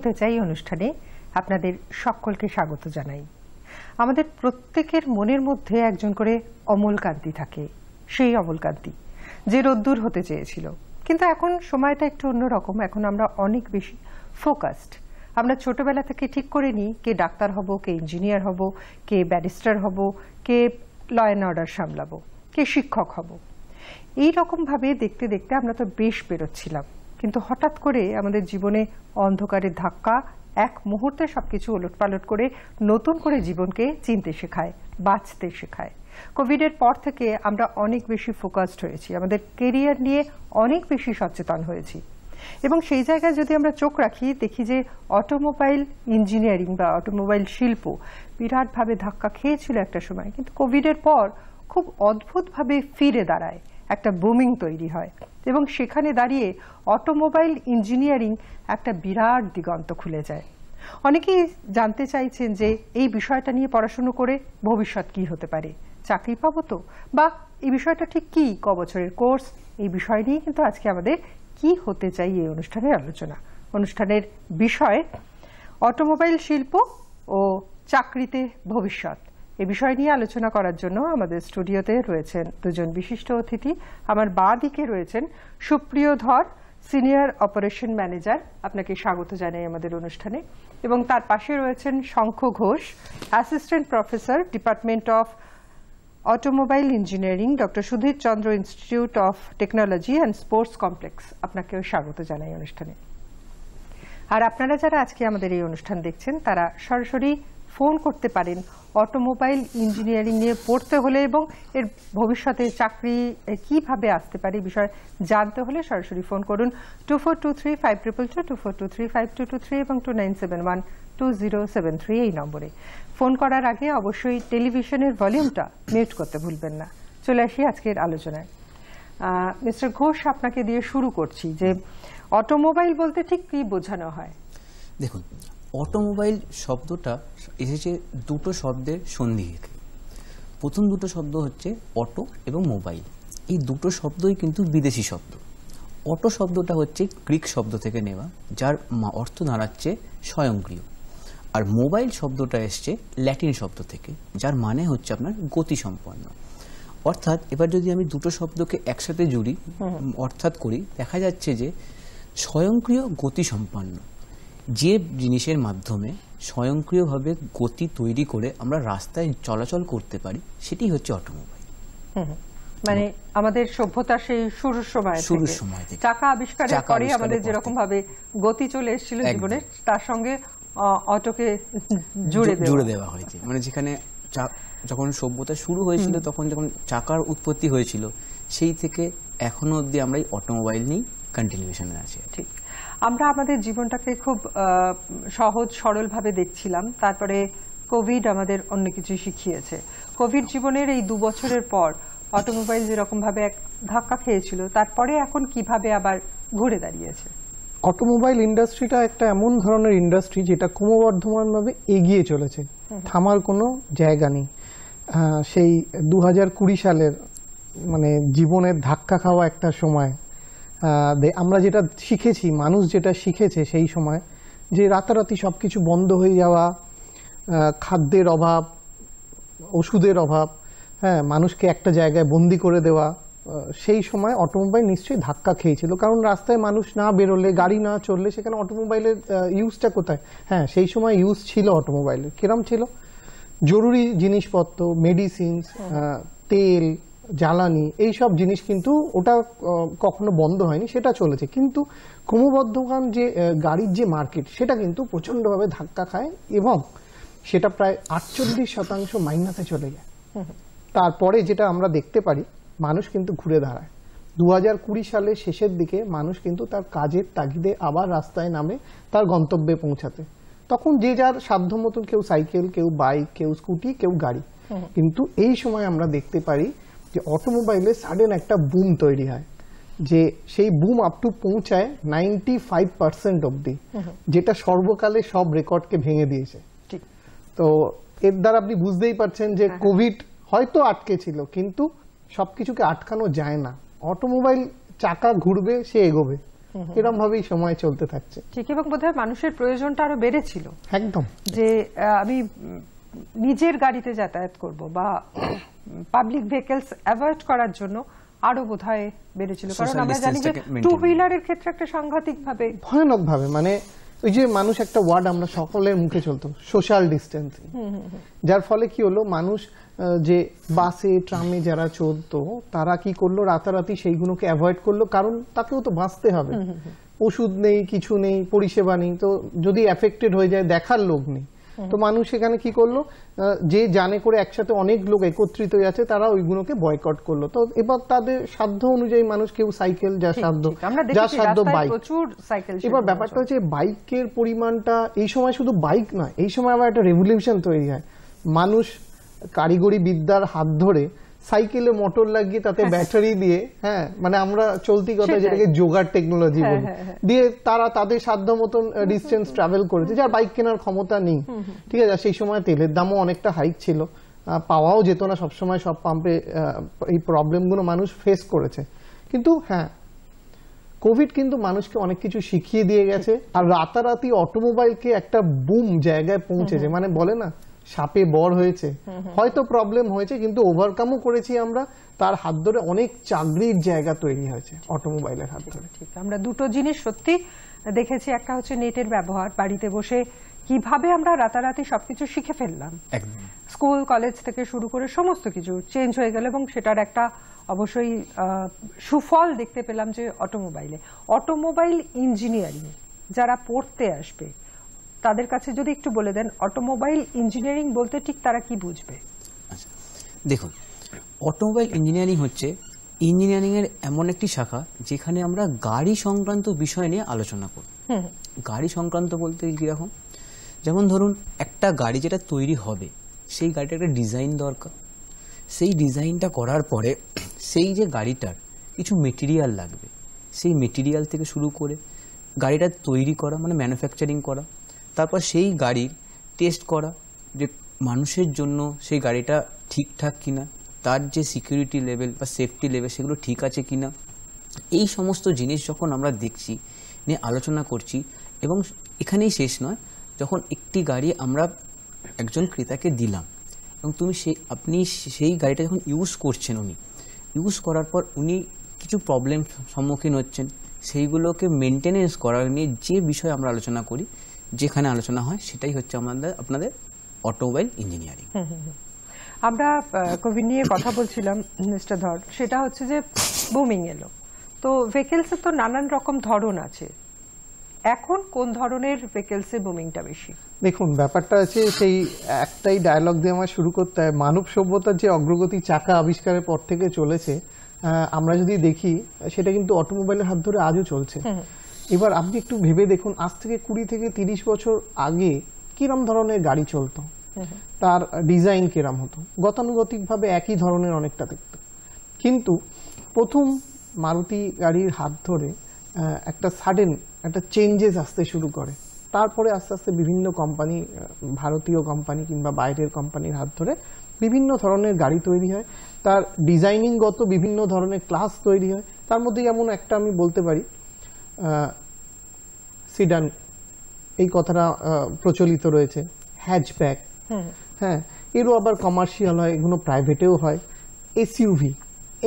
হতে চাই অনুষ্ঠানে আপনাদের সকলকে স্বাগত জানাই। আমাদের প্রত্যেকের মনের মধ্যে একজন করে অমল কান্তি থাকে, সেই অমল কান্তি, যে রোদ্দুর হতে চেয়েছিল। কিন্তু এখন সময়টা একটু অন্যরকম, এখন আমরা অনেক বেশি ফোকাসড আমরা ছোটবেলা থেকে ঠিক করে নিই কে ডাক্তার হব, কে ইঞ্জিনিয়ার হব, কে ব্যারিস্টার হব, কে ল অ্যান্ড অর্ডার সামলাবো, কে শিক্ষক হব। এই রকমভাবে দেখতে দেখতে আমরা তো বেশ বেরোচ্ছিলাম। কিন্তু হঠাৎ করে আমাদের জীবনে অন্ধকারের ধাক্কা, এক মুহূর্তে সবকিছু ওলটপালট করে নতুন করে জীবনকে চিনতে শেখায়, বাঁচতে শেখায়। কোভিডের পর থেকে আমরা অনেক বেশি ফোকাসড হয়েছি। আমাদের কেরিয়ার নিয়ে অনেক বেশি সচেতন হয়েছি। এবং সেই জায়গায় যদি আমরা চোখ রাখি, দেখি যে অটোমোবাইল ইঞ্জিনিয়ারিং বা অটোমোবাইল শিল্প বিরাটভাবে ধাক্কা খেয়েছিল একটা সময়। কিন্তু কোভিডের পর খুব অদ্ভুতভাবে ফিরে দাঁড়ায়। একটা বুমিং তৈরি হয়। এবং সেখানে দাঁড়িয়ে অটোমোবাইল ইঞ্জিনিয়ারিং একটা বিরাট দিগন্ত খুলে যায়। অনেকেই জানতে চাইছেন যে এই বিষয়টা নিয়ে পড়াশুনো করে ভবিষ্যৎ কি হতে পারে? চাকরি পাবো তো? বা এই বিষয়টা ঠিক কি? ক বছরের কোর্স? এই বিষয় নিয়ে কিন্তু আজকে আমাদের কি হতে চাই এই অনুষ্ঠানের আলোচনা। অনুষ্ঠানের বিষয় অটোমোবাইল শিল্প ও চাকরিতে ভবিষ্যৎ। এ বিষয় নিয়ে আলোচনা করার জন্য আমাদের স্টুডিওতে রয়েছেন দুজন বিশিষ্ট অতিথি। আমার বাঁ দিকে রয়েছেন সুপ্রিয় ধর, সিনিয়র অপারেশন ম্যানেজার, আপনাকে স্বাগত জানাই আমাদের অনুষ্ঠানে। এবং তার পাশে রয়েছেন Shankha Ghosh, assistant professor, department of automobile engineering, doctor Sudhir Chandra institute of technology and sports complex. আপনাকেও স্বাগত জানাই অনুষ্ঠানে। আর আপনারা যারা আজকে আমাদের এই অনুষ্ঠান দেখছেন, তারা সরাসরি ফোন করতে পারেন। অটোমোবাইল ইঞ্জিনিয়ারিং নিয়ে পড়তে হলে এবং এর ভবিষ্যতে চাকরি কীভাবে আসতে পারে বিষয় জানতে হলে সরাসরি ফোন করুন two four two three five triple two two four two three five two two three এবং two nine seven one, two zero seven three এই নম্বরে। ফোন করার আগে অবশ্যই টেলিভিশনের ভলিউমটা মিউট করতে ভুলবেন না। চলে আসি আজকের আলোচনায়। মিস্টার ঘোষ আপনাকে দিয়ে শুরু করছি যে, অটোমোবাইল বলতে ঠিক কি বোঝানো হয়? দেখুন অটোমোবাইল শব্দটা এসেছে দুটো শব্দের সন্ধি থেকে প্রথম দুটো শব্দ হচ্ছে অটো এবং মোবাইল। এই দুটো শব্দই কিন্তু বিদেশি শব্দ। অটো শব্দটা হচ্ছে গ্রিক শব্দ থেকে নেওয়া যার অর্থ দাঁড়াচ্ছে স্বয়ংক্রিয়। আর মোবাইল শব্দটা এসছে ল্যাটিন শব্দ থেকে যার মানে হচ্ছে আপনার গতিসম্পন্ন। অর্থাৎ এবার যদি আমি দুটো শব্দকে একসাথে জুড়ি অর্থাৎ করি দেখা যাচ্ছে যে স্বয়ংক্রিয় গতিসম্পন্ন। যে জিনিসের মাধ্যমে স্বয়ংক্রিয়ভাবে গতি তৈরি করে আমরা রাস্তায় চলাচল করতে পারি সেটি হচ্ছে অটোমোবাইল। মানে আমাদের সভ্যতা সেই শুরুর সময় শুরুর সময় চাকা আবিষ্কারের পরে আমাদের যেরকম ভাবে গতি চলে এসেছিল। জীবনে তার সঙ্গে অটোকে জুড়ে জুড়ে দেওয়া হয়েছে। মানে যেখানে যখন সভ্যতা শুরু হয়েছিল তখন যখন চাকার উৎপত্তি হয়েছিল সেই থেকে এখনও অবধি আমরা এই অটোমোবাইল নিয়েই কন্টিনিউশনে আছে। ঠিক। আমরা আমাদের জীবনটাকে খুব সহজ সরলভাবে দেখছিলাম। তারপরে কোভিড আমাদের অন্য কিছু শিখিয়েছে। কোভিড জীবনের এই দু বছরের পর অটোমোবাইল যেরকম ভাবে এক ধাক্কা খেয়েছিল তারপরে এখন কীভাবে আবার ঘুরে দাঁড়িয়েছে? অটোমোবাইল ইন্ডাস্ট্রিটা একটা এমন ধরনের ইন্ডাস্ট্রি যেটা ক্রমবর্ধমানভাবে এগিয়ে চলেছে। থামার কোনো জায়গা নেই। সেই দু হাজার কুড়ি সালের মানে জীবনের ধাক্কা খাওয়া একটা সময় আমরা যেটা শিখেছি, মানুষ যেটা শিখেছে সেই সময়, যে রাতারাতি সব কিছু বন্ধ হয়ে যাওয়া খাদ্যের অভাব, ওষুধের অভাব হ্যাঁ মানুষকে একটা জায়গায় বন্দি করে দেওয়া সেই সময় অটোমোবাইল নিশ্চয়ই ধাক্কা খেয়েছিল। কারণ রাস্তায় মানুষ না বেরোলে, গাড়ি না চললে সেখানে অটোমোবাইলের ইউজটা কোথায়? হ্যাঁ সেই সময় ইউজ ছিল অটোমোবাইলের। কিরম ছিল? জরুরি জিনিসপত্র মেডিসিনস তেল জ্বালানি এই সব জিনিস কিন্তু ওটা কখনো বন্ধ হয়নি সেটা চলেছে। কিন্তু ক্রমবর্ধমান যে গাড়ির যে মার্কেট সেটা কিন্তু প্রচণ্ডভাবে ধাক্কা খায় এবং সেটা প্রায় আটচল্লিশ শতাংশ মাইনাসে চলে যায়। তারপরে যেটা আমরা দেখতে পারি মানুষ কিন্তু ঘুরে দাঁড়ায়। দু হাজার কুড়ি সালের শেষের দিকে মানুষ কিন্তু তার কাজের তাগিদে আবার রাস্তায় নামে তার গন্তব্যে পৌঁছাতে। তখন যে যার সাধ্য মতন কেউ সাইকেল কেউ বাইক কেউ স্কুটি কেউ গাড়ি। কিন্তু এই সময় আমরা দেখতে পারি যে অটোমোবাইলে সাডেন একটা বুম তৈরি হয় যে সেই বুম আপ টু পৌঁছায় নাইনটি ফাইভ পার্সেন্ট অব্দি যেটা সর্বকালে সব রেকর্ডকে ভেঙে দিয়েছে। ঠিক। তো এর দ্বারা আপনি বুঝতেই পারছেন যে কোভিড হয়তো আটকে ছিল কিন্তু সবকিছুকে আটকানো যায় না। অটোমোবাইল চাকা ঘুরবে সে এগোবে। এরকম ভাবেই সময় চলতে থাকছে। ঠিক এবং বোধহয় মানুষের প্রয়োজনটা আরও বেড়েছিল। একদম। যে আমি নিজের গাড়িতে যাতায়াত করব বা পাবলিক ভেহিকলস অ্যাভয়েড করার জন্য আরও বোধহয় বেড়েছিল। কারণ আমরা জানি যে টু। হুইলারের ক্ষেত্রে একটা সাংঘাতিক ভাবে ভয়ানক ভাবে মানে ওই যে মানুষ একটা ওয়ার্ড আমরা সকলের মুখে চলতো সোশ্যাল ডিস্টেন্সিং যার ফলে কি হলো মানুষ যে বাসে ট্রামে যারা চলতো তারা কি করল রাতারাতি সেইগুলোকে অ্যাভয়েড করল কারণ তাকেও তো বাঁচতে হবে। ওষুধ নেই কিছু নেই পরিষেবা নেই তো যদি অ্যাফেক্টেড হয়ে যায় দেখার লোক নেই। তো মানুষ এখানে কি করল? যে জানে করে একসাথে অনেক লোক একত্রিত হয়ে আছে তারা ওইগুলোকে বয়কট করল। তো এবার তাদের সাধ্য অনুযায়ী মানুষ কেউ সাইকেল যা সাধ্য দেখেছি সাধ্য বাইক প্রচুর সাইকেল এবার ব্যাপারটা হচ্ছে বাইকের পরিমাণটা এই সময় শুধু বাইক না এই সময় আবার একটা রেভলিউশন তৈরি হয়। মানুষ কারিগরি বিদ্যার হাত ধরে সাইকেলে মোটর লাগিয়ে তাতে ব্যাটারি দিয়ে হ্যাঁ মানে আমরা চলতি কথা যেটাকে জোগাড় টেকনোলজি হ্যাঁ, বলি। হ্যাঁ, হ্যাঁ। দিয়ে তারা তাদের সাধ্য মতন ডিস্টেন্স ট্রাভেল করেছে। যার বাইক কেনার ক্ষমতা নেই। ঠিক আছে সেই সময় তেলের দামও অনেকটা হাইক ছিল। পাওয়াও যেত না। সবসময় সব পাম্পে এই প্রবলেমগুলো মানুষ ফেস করেছে। কিন্তু হ্যাঁ কোভিড কিন্তু মানুষকে অনেক কিছু শিখিয়ে দিয়ে গেছে। আর রাতারাতি অটোমোবাইলকে একটা বুম জায়গায় পৌঁছেছে। মানে বলে না সাপে বর হয়েছে। হয়তো প্রবলেম হয়েছে কিন্তু ওভারকামও করেছি আমরা। তার হাত ধরে অনেক চাকরির জায়গা তৈরি হয়েছে অটোমোবাইলের হাত ধরে। ঠিক আমরা দুটো জিনিস সত্যি দেখেছি। একটা হচ্ছে নেটের ব্যবহার বাড়িতে বসে কীভাবে আমরা রাতারাতি সবকিছু শিখে ফেললাম। স্কুল কলেজ থেকে শুরু করে সমস্ত কিছু চেঞ্জ হয়ে গেল এবং সেটার একটা অবশ্যই আহ, সুফল দেখতে পেলাম যে অটোমোবাইলে অটোমোবাইল ইঞ্জিনিয়ারিং যারা পড়তে আসবে তাদের কাছে যদি একটু বলে দেন অটোমোবাইল ইঞ্জিনিয়ারিং বলতে ঠিক তারা কি বুঝবে? আচ্ছা দেখুন অটোমোবাইল ইঞ্জিনিয়ারিং হচ্ছে ইঞ্জিনিয়ারিং এর এমন একটি শাখা যেখানে আমরা গাড়ি সংক্রান্ত বিষয় নিয়ে আলোচনা করি। গাড়ি সংক্রান্ত বলতে কীরকম? যেমন ধরুন একটা গাড়ি যেটা তৈরি হবে সেই গাড়িটার একটা ডিজাইন দরকার। সেই ডিজাইনটা করার পরে সেই যে গাড়িটার কিছু মেটেরিয়াল লাগবে সেই মেটেরিয়াল থেকে শুরু করে গাড়িটা তৈরি করা মানে ম্যানুফ্যাকচারিং করা তারপর সেই গাড়ির টেস্ট করা যে মানুষের জন্য সেই গাড়িটা ঠিকঠাক কিনা, তার যে সিকিউরিটি লেভেল বা সেফটি লেভেল সেগুলো ঠিক আছে কিনা। এই সমস্ত জিনিস যখন আমরা দেখছি, নিয়ে আলোচনা করছি, এবং এখানেই শেষ নয়, যখন একটি গাড়ি আমরা একজন ক্রেতাকে দিলাম, এবং তুমি সেই আপনি সেই গাড়িটা যখন ইউজ করছেন উনি ইউজ করার পর উনি কিছু প্রবলেম সম্মুখীন হচ্ছেন। সেইগুলোকে মেনটেনেন্স করার নিয়ে যে বিষয়ে আমরা আলোচনা করি যেখানে আলোচনা হয় সেটাই হচ্ছে আমাদের আপনাদের অটোমোবাইল ইঞ্জিনিয়ারিং আমরা কোভিড নিয়ে কথা বলছিলাম মিস্টার ধর সেটা হচ্ছে যে বুমিং এলো। তো ভেহিকেলসের তো নানান রকম ধরন আছে। এখন কোন ধরনের ভেহিকেলসে বুমিংটা বেশি? দেখুন ব্যাপারটা আছে সেই একটাই ডায়লগ দিয়ে আমার শুরু করতে হয় মানব সভ্যতার যে অগ্রগতি চাকা আবিষ্কারের পর থেকে চলেছে আহ, আমরা যদি দেখি সেটা কিন্তু অটোমোবাইলের হাত ধরে আজও চলছে। এবার আপনি একটু ভেবে দেখুন আজ থেকে কুড়ি থেকে তিরিশ বছর আগে কিরম ধরনের গাড়ি চলতো? তার ডিজাইন কিরম হতো? গতানুগতিকভাবে একই ধরনের অনেকটা দেখত। কিন্তু প্রথম মারুতি গাড়ির হাত ধরে একটা সাডেন একটা চেঞ্জেস আসতে শুরু করে। তারপরে আস্তে আস্তে বিভিন্ন কোম্পানি ভারতীয় কোম্পানি কিংবা বাইরের কোম্পানির হাত ধরে বিভিন্ন ধরনের গাড়ি তৈরি হয়। তার ডিজাইনিংগত বিভিন্ন ধরনের ক্লাস তৈরি হয়। তার মধ্যে যেমন একটা আমি বলতে পারি সিডান এই কথাটা প্রচলিত রয়েছে। হ্যাচব্যাক হ্যাঁ এরও আবার কমার্শিয়াল হয় এগুলো প্রাইভেটেও হয়। এসইউভি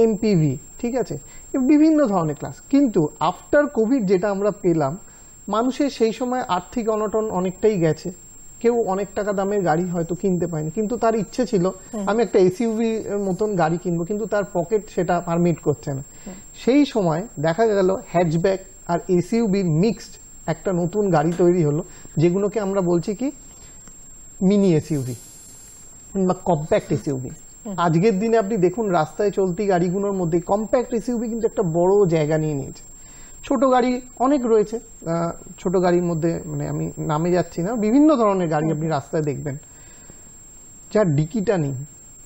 এমপিভি ঠিক আছে? বিভিন্ন ধরনের ক্লাস কিন্তু আফটার কোভিড যেটা আমরা পেলাম মানুষের সেই সময় আর্থিক অনটন অনেকটাই গেছে। কেউ অনেক টাকা দামের গাড়ি হয়তো কিনতে পায়নি কিন্তু তার ইচ্ছে ছিল আমি একটা এসইউভি মতন গাড়ি কিনবো কিন্তু তার পকেট সেটা পারমিট করছে না। সেই সময় দেখা গেল হ্যাচব্যাক আর এসইউবির মিক্সড একটা নতুন গাড়ি তৈরি হলো যেগুলোকে আমরা বলছি কি? মিনি এসইউভি বা কম্প্যাক্ট এসইউভি আজকের দিনে আপনি দেখুন রাস্তায় চলতি গাড়িগুলোর মধ্যে কম্প্যাক্ট এসইউভি কিন্তু একটা বড় জায়গা নিয়ে নিয়েছে। ছোট গাড়ি অনেক রয়েছে ছোট গাড়ির মধ্যে মানে আমি নামে যাচ্ছি না বিভিন্ন ধরনের গাড়ি আপনি রাস্তায় দেখবেন। যার ডিকিটা নেই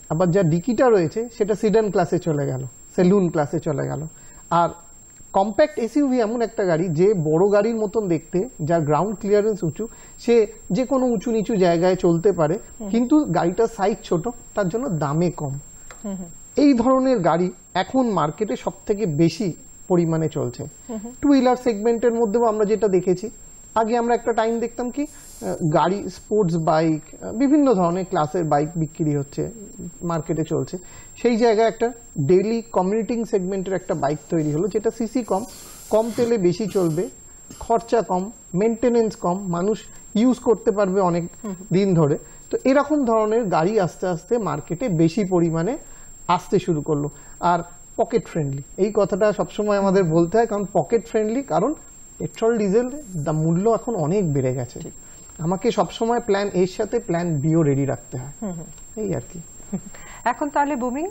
আবার যার ডিকিটা রয়েছে সেটা সিডান ক্লাসে চলে গেল সেলুন ক্লাসে চলে গেল। আর কম্প্যাক্ট এসইউভি এমন একটা গাড়ি যে বড় গাড়ির মতন দেখতে যার গ্রাউন্ড ক্লিয়ারেন্স উঁচু সে যে কোনো উঁচু নিচু জায়গায় চলতে পারে কিন্তু গাড়িটার সাইজ ছোট তার জন্য দামে কম। এই ধরনের গাড়ি এখন মার্কেটে সব থেকে বেশি পরিমাণে চলছে। টু হুইলার সেগমেন্টের মধ্যেও আমরা যেটা দেখেছি আগে আমরা একটা টাইম দেখতাম কি গাড়ি স্পোর্টস বাইক বিভিন্ন ধরনের ক্লাসের বাইক বিক্রি হচ্ছে মার্কেটে চলছে। সেই জায়গায় একটা ডেইলি কমিউনিটিং সেগমেন্টের একটা বাইক তৈরি হলো যেটা সিসি কম কম তেলে বেশি চলবে খরচা কম মেনটেনেন্স কম মানুষ ইউজ করতে পারবে অনেক দিন ধরে। তো এরকম ধরনের গাড়ি আস্তে আস্তে মার্কেটে বেশি পরিমাণে আসতে শুরু করল। আর পকেট ফ্রেন্ডলি এই কথাটা সবসময় আমাদের বলতে হয় কারণ পকেট ফ্রেন্ডলি কারণ পেট্রোল ডিজেল দাম মূল্য এখন অনেক বেড়ে গেছে। আমাকে সবসময় প্ল্যান এর সাথে প্ল্যান বিও রেডি রাখতে হয়। এই আর কি। এখন তাহলে বুমি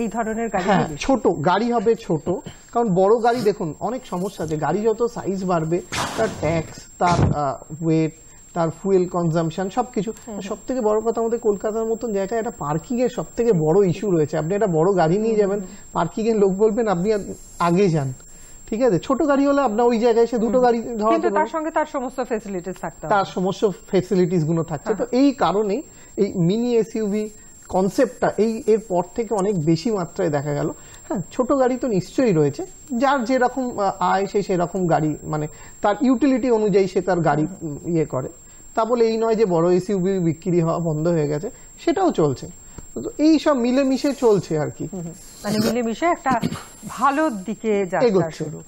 এই ধরনের গাড়ি হ্যাঁ ছোট গাড়ি হবে ছোট। কারণ বড় গাড়ি দেখুন অনেক সমস্যা আছে। গাড়ি যত সাইজ বাড়বে তার ট্যাক্স তার ওয়েট তার ফুয়েল কনজাম্পশন সবকিছু। সব থেকে বড় কথা আমাদের কলকাতার মতন জায়গায় একটা পার্কিং এর সব থেকে বড় ইস্যু রয়েছে। আপনি একটা বড় গাড়ি নিয়ে যাবেন পার্কিং এর লোক বলবেন আপনি আগে যান। ঠিক আছে? ছোট গাড়ি হলে আপনার ওই জায়গায় এসে দুটো গাড়ি কিন্তু তার সঙ্গে তার সমস্ত ফেসিলিটিস থাকতে তার সমস্ত ফেসিলিটিসগুলো থাকছে। তো এই কারণেই এই মিনি এসইউভি কনসেপ্টটা এই এর পর থেকে অনেক বেশি মাত্রায় দেখা গেল। হ্যাঁ ছোট গাড়ি তো নিশ্চয়ই রয়েছে। যার যেরকম আয় সে সেরকম গাড়ি মানে তার ইউটিলিটি অনুযায়ী সে তার গাড়ি ইয়ে করে। তা বলে এই নয় যে বড় এসইউভি বিক্রি হওয়া বন্ধ হয়ে গেছে সেটাও চলছে। এই সব মিলেমিশে চলছে আর কি। মানে মিলেমিশে একটা দিকে যাত্রা শুরু।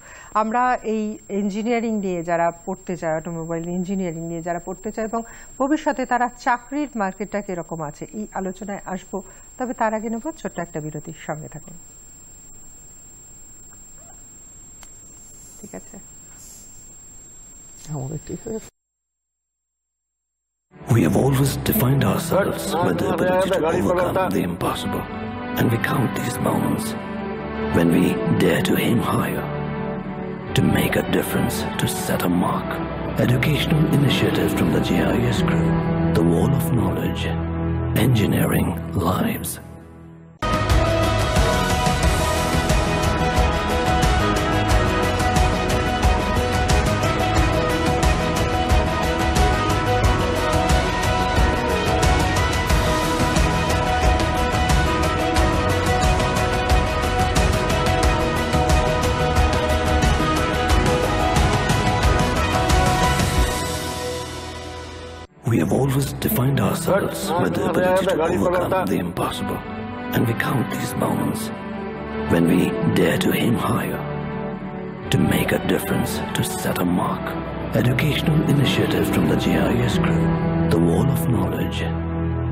আমরা এই ইঞ্জিনিয়ারিং নিয়ে যারা পড়তে চায় অটোমোবাইল ইঞ্জিনিয়ারিং নিয়ে যারা পড়তে চায় এবং ভবিষ্যতে তারা চাকরির মার্কেটটা কীরকম আছে এই আলোচনায় আসব। তবে তার আগে নেব ছোট্ট একটা বিরতির সঙ্গে থাকুন। ঠিক আছে? আমাদের ঠিক আছে We have always defined ourselves with the ability to overcome the impossible. And we count these moments when we dare to aim higher, to make a difference, to set a mark. Educational initiatives from the GIS crew, the wall of knowledge, engineering lives. Always defined ourselves with the ability to overcome the impossible. And we count these moments when we dare to aim higher, to make a difference, to set a mark. Educational initiative from the GIS crew, the wall of knowledge,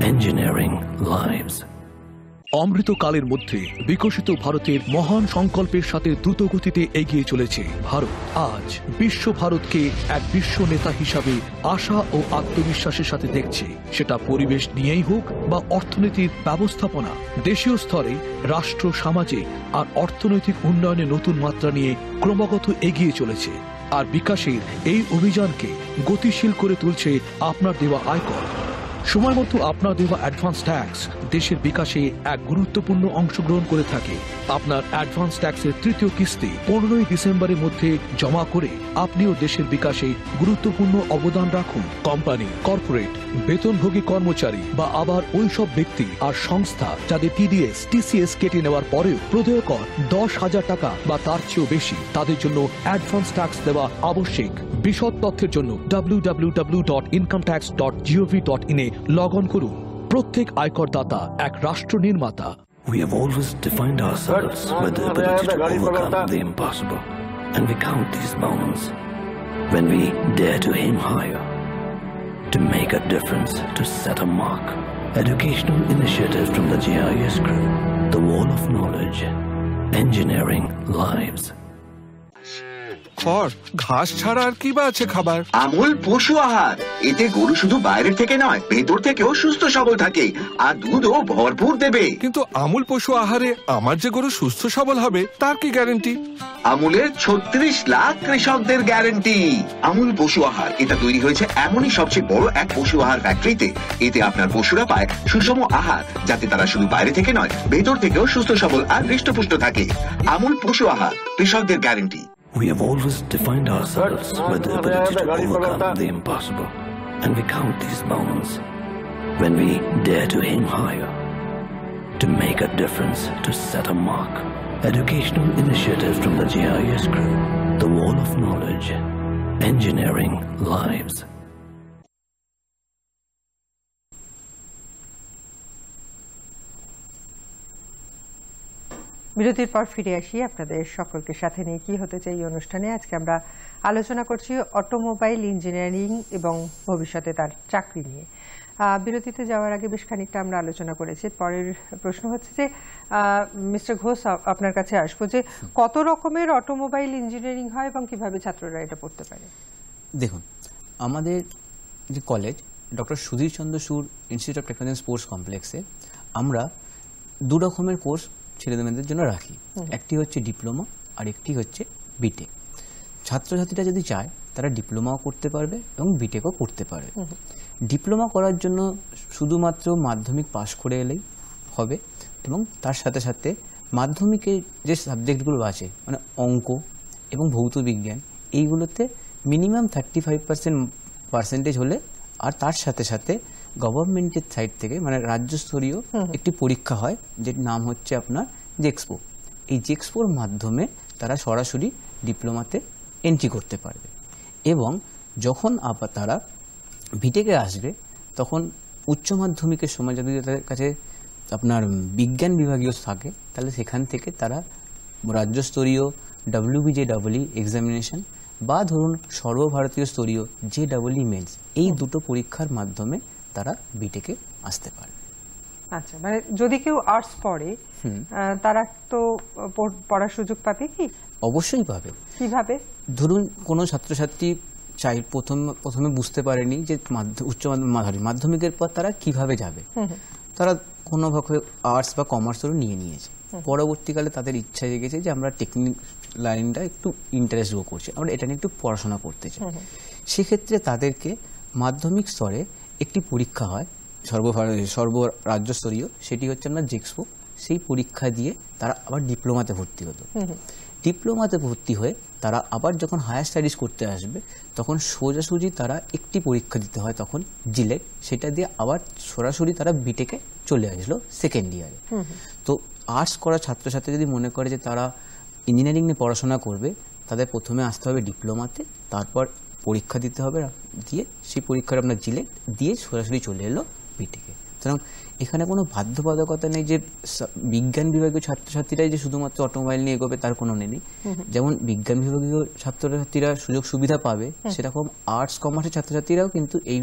engineering lives. অমৃতকালের মধ্যে বিকশিত ভারতের মহান সংকল্পের সাথে দ্রুত গতিতে এগিয়ে চলেছে ভারত। আজ বিশ্ব ভারতকে এক বিশ্ব নেতা হিসাবে আশা ও আত্মবিশ্বাসের সাথে দেখছে। সেটা পরিবেশ নিয়েই হোক বা অর্থনীতির ব্যবস্থাপনা, দেশীয় স্তরে, রাষ্ট্র সামাজিক আর অর্থনৈতিক উন্নয়নে নতুন মাত্রা নিয়ে ক্রমাগত এগিয়ে চলেছে। আর বিকাশের এই অভিযানকে গতিশীল করে তুলছে আপনার দেওয়া আয়কর। সময় মতো আপনার দেওয়া অ্যাডভান্স ট্যাক্স দেশের বিকাশে এক গুরুত্বপূর্ণ অংশগ্রহণ করে থাকে। আপনার অ্যাডভান্স ট্যাক্সের তৃতীয় কিস্তি পনেরোই ডিসেম্বরের মধ্যে জমা করে আপনিও দেশের বিকাশে গুরুত্বপূর্ণ অবদান রাখুন। কোম্পানি, কর্পোরেট, বেতনভোগী কর্মচারী বা আবার ওই সব ব্যক্তি আর সংস্থা যাদের টিডিএস টিসিএস কেটে নেওয়ার পরেও প্রদেয় কর দশ হাজার টাকা বা তার চেয়েও বেশি, তাদের জন্য অ্যাডভান্স ট্যাক্স দেওয়া আবশ্যিক। বিশদ তথ্যের জন্য www.incometax.gov.in এ লগ অন করুন প্রত্যেক আয়করদাতা এক রাষ্ট্র নির্মাতা We have always defined ourselves with the ability to overcome the impossible. And we count these moments when we dare to aim higher, to make a difference, to set a mark. Educational initiatives from the GIS crew, the wall of knowledge, engineering lives. খড় ঘাস ছাড়া আর কি বা আছে খাবার? আমুল পশু আহার। এতে গরু শুধু বাইরের থেকে নয় ভেতর থেকেও সুস্থ সবল থাকে আর দুধও ভরপুর দেবে। কিন্তু আমুল পশু আহারে আমার যে গরু সুস্থ সবল হবে তার কি গ্যারান্টি আমুলের ছত্রিশ লাখ কৃষকদের গ্যারান্টি আমুল পশু আহার। এটা তৈরি হয়েছে এমনই সবচেয়ে বড় এক পশু আহার ফ্যাক্টরিতে এতে আপনার পশুরা পায় সুষম আহার যাতে তারা শুধু বাইরে থেকে নয় ভেতর থেকেও সুস্থ সবল আর হৃষ্টপুষ্ট থাকে। আমুল পশু আহার কৃষকদের guarantee We have always defined ourselves with the ability to overcome the impossible. And we count these moments when we dare to aim higher, to make a difference, to set a mark. Educational initiatives from the GIS crew. The wall of knowledge. Engineering lives. বিরতির পর ফিরে আসি আপনাদের সকলকে সাথে নিয়ে কি হতে চাই এই অনুষ্ঠানে। আজকে আমরা আলোচনা করছি অটোমোবাইল ইঞ্জিনিয়ারিং এবং ভবিষ্যতে তার চাকরি নিয়ে। বিরতিতে যাওয়ার আগে বেশ খানিকটা আমরা আলোচনা করেছি। পরের প্রশ্ন হচ্ছে যে মিস্টার ঘোষ আপনার কাছে আসব যে, কত রকমের অটোমোবাইল ইঞ্জিনিয়ারিং হয় এবং কীভাবে ছাত্ররা এটা পড়তে পারে? দেখুন, আমাদের যে কলেজ, ডক্টর সুধীর চন্দ্র সুর ইনস্টিটিউট অফ টেকনোলজি স্পোর্টস কমপ্লেক্সে আমরা দু রকমের কোর্স ছেলেদের মেয়েদের জন্য রাখি। একটি হচ্ছে ডিপ্লোমা আর একটি হচ্ছে বিটেক ছাত্রছাত্রীরা যদি চায় তারা ডিপ্লোমাও করতে পারবে এবং বিটেকও করতে পারবে। ডিপ্লোমা করার জন্য শুধুমাত্র মাধ্যমিক পাশ করে এলেই হবে এবং তার সাথে সাথে মাধ্যমিকে যে সাবজেক্টগুলো আছে মানে অঙ্ক এবং ভৌত বিজ্ঞান এইগুলোতে minimum thirty five percent percentage হলে আর তার সাথে সাথে গভর্নমেন্টের সাইড থেকে মানে রাজ্যস্তরীয় একটি পরীক্ষা হয় যের নাম হচ্ছে আপনার জেক্সপো এই জেক্সপোর মাধ্যমে তারা সরাসরি ডিপ্লোমাতে এন্ট্রি করতে পারবে। এবং যখন আবার তারা বিটেকে আসবে তখন উচ্চ মাধ্যমিকের সময় যদি তাদের কাছে আপনার বিজ্ঞান বিভাগীয় থাকে তাহলে সেখান থেকে তারা রাজ্যস্তরীয় ডাব্লিউবিজে ডাবলই এক্সামিনেশন বা ধরুন সর্বভারতীয় স্তরীয় জে ডাবলই মেন্স এই দুটো পরীক্ষার মাধ্যমে তারা বিটেকে আসতে পারে। আচ্ছা মানে যদি কেউ আর্টস পড়ে তারা তো পড়ার সুযোগ পাবে কি? অবশ্যই পাবে। কীভাবে? ধরুন কোনো ছাত্রছাত্রী চাই প্রথম প্রথমে বুঝতে পারেনি যে উচ্চ মাধ্যমিক মাধ্যমিকের পর তারা কীভাবে যাবে? তারা কোনোভাবে আর্টস বা কমার্সও নিয়ে নিয়েছে। পরবর্তীকালে তাদের ইচ্ছা জেগেছে যে আমরা টেকনিক লাইনটা একটু ইন্টারেস্ট গ্রো করছি। আমরা এটা নিয়ে একটু পড়াশোনা করতে চাই। সেক্ষেত্রে তাদেরকে মাধ্যমিক স্তরে একটি পরীক্ষা হয় সর্ব সর্ব রাজ্যস্তরীয় সেটি হচ্ছে আমরা জেক্সপো সেই পরীক্ষা দিয়ে তারা আবার ডিপ্লোমাতে ভর্তি হতো। ডিপ্লোমাতে ভর্তি হয়ে তারা আবার যখন হায়ার স্টাডিজ করতে আসবে তখন সোজাসুজি তারা একটি পরীক্ষা দিতে হয় তখন জিলেট সেটা দিয়ে আবার সরাসরি তারা বিটেকে চলে আসলো সেকেন্ড ইয়ারে তো আর্টস করা ছাত্রছাত্রী যদি মনে করে যে তারা ইঞ্জিনিয়ারিং নিয়ে পড়াশোনা করবে তাদের প্রথমে আসতে হবে ডিপ্লোমাতে তারপর পরীক্ষা দিতে হবে দিয়ে সেই পরীক্ষার আপনার জিলেট দিয়ে সরাসরি চলে এলো বিটেকে সুতরাং এখানে কোনো বাধ্যবাধকতা নেই যে বিজ্ঞান বিভাগীয় ছাত্রছাত্রীরাই যে শুধুমাত্র অটোমোবাইল নিয়ে এগোবে তার কোনো নেই। যেমন বিজ্ঞান বিভাগীয় ছাত্রছাত্রীরা সুযোগ সুবিধা পাবে সেরকম আর্টস কমার্সের ছাত্রছাত্রীরাও কিন্তু এই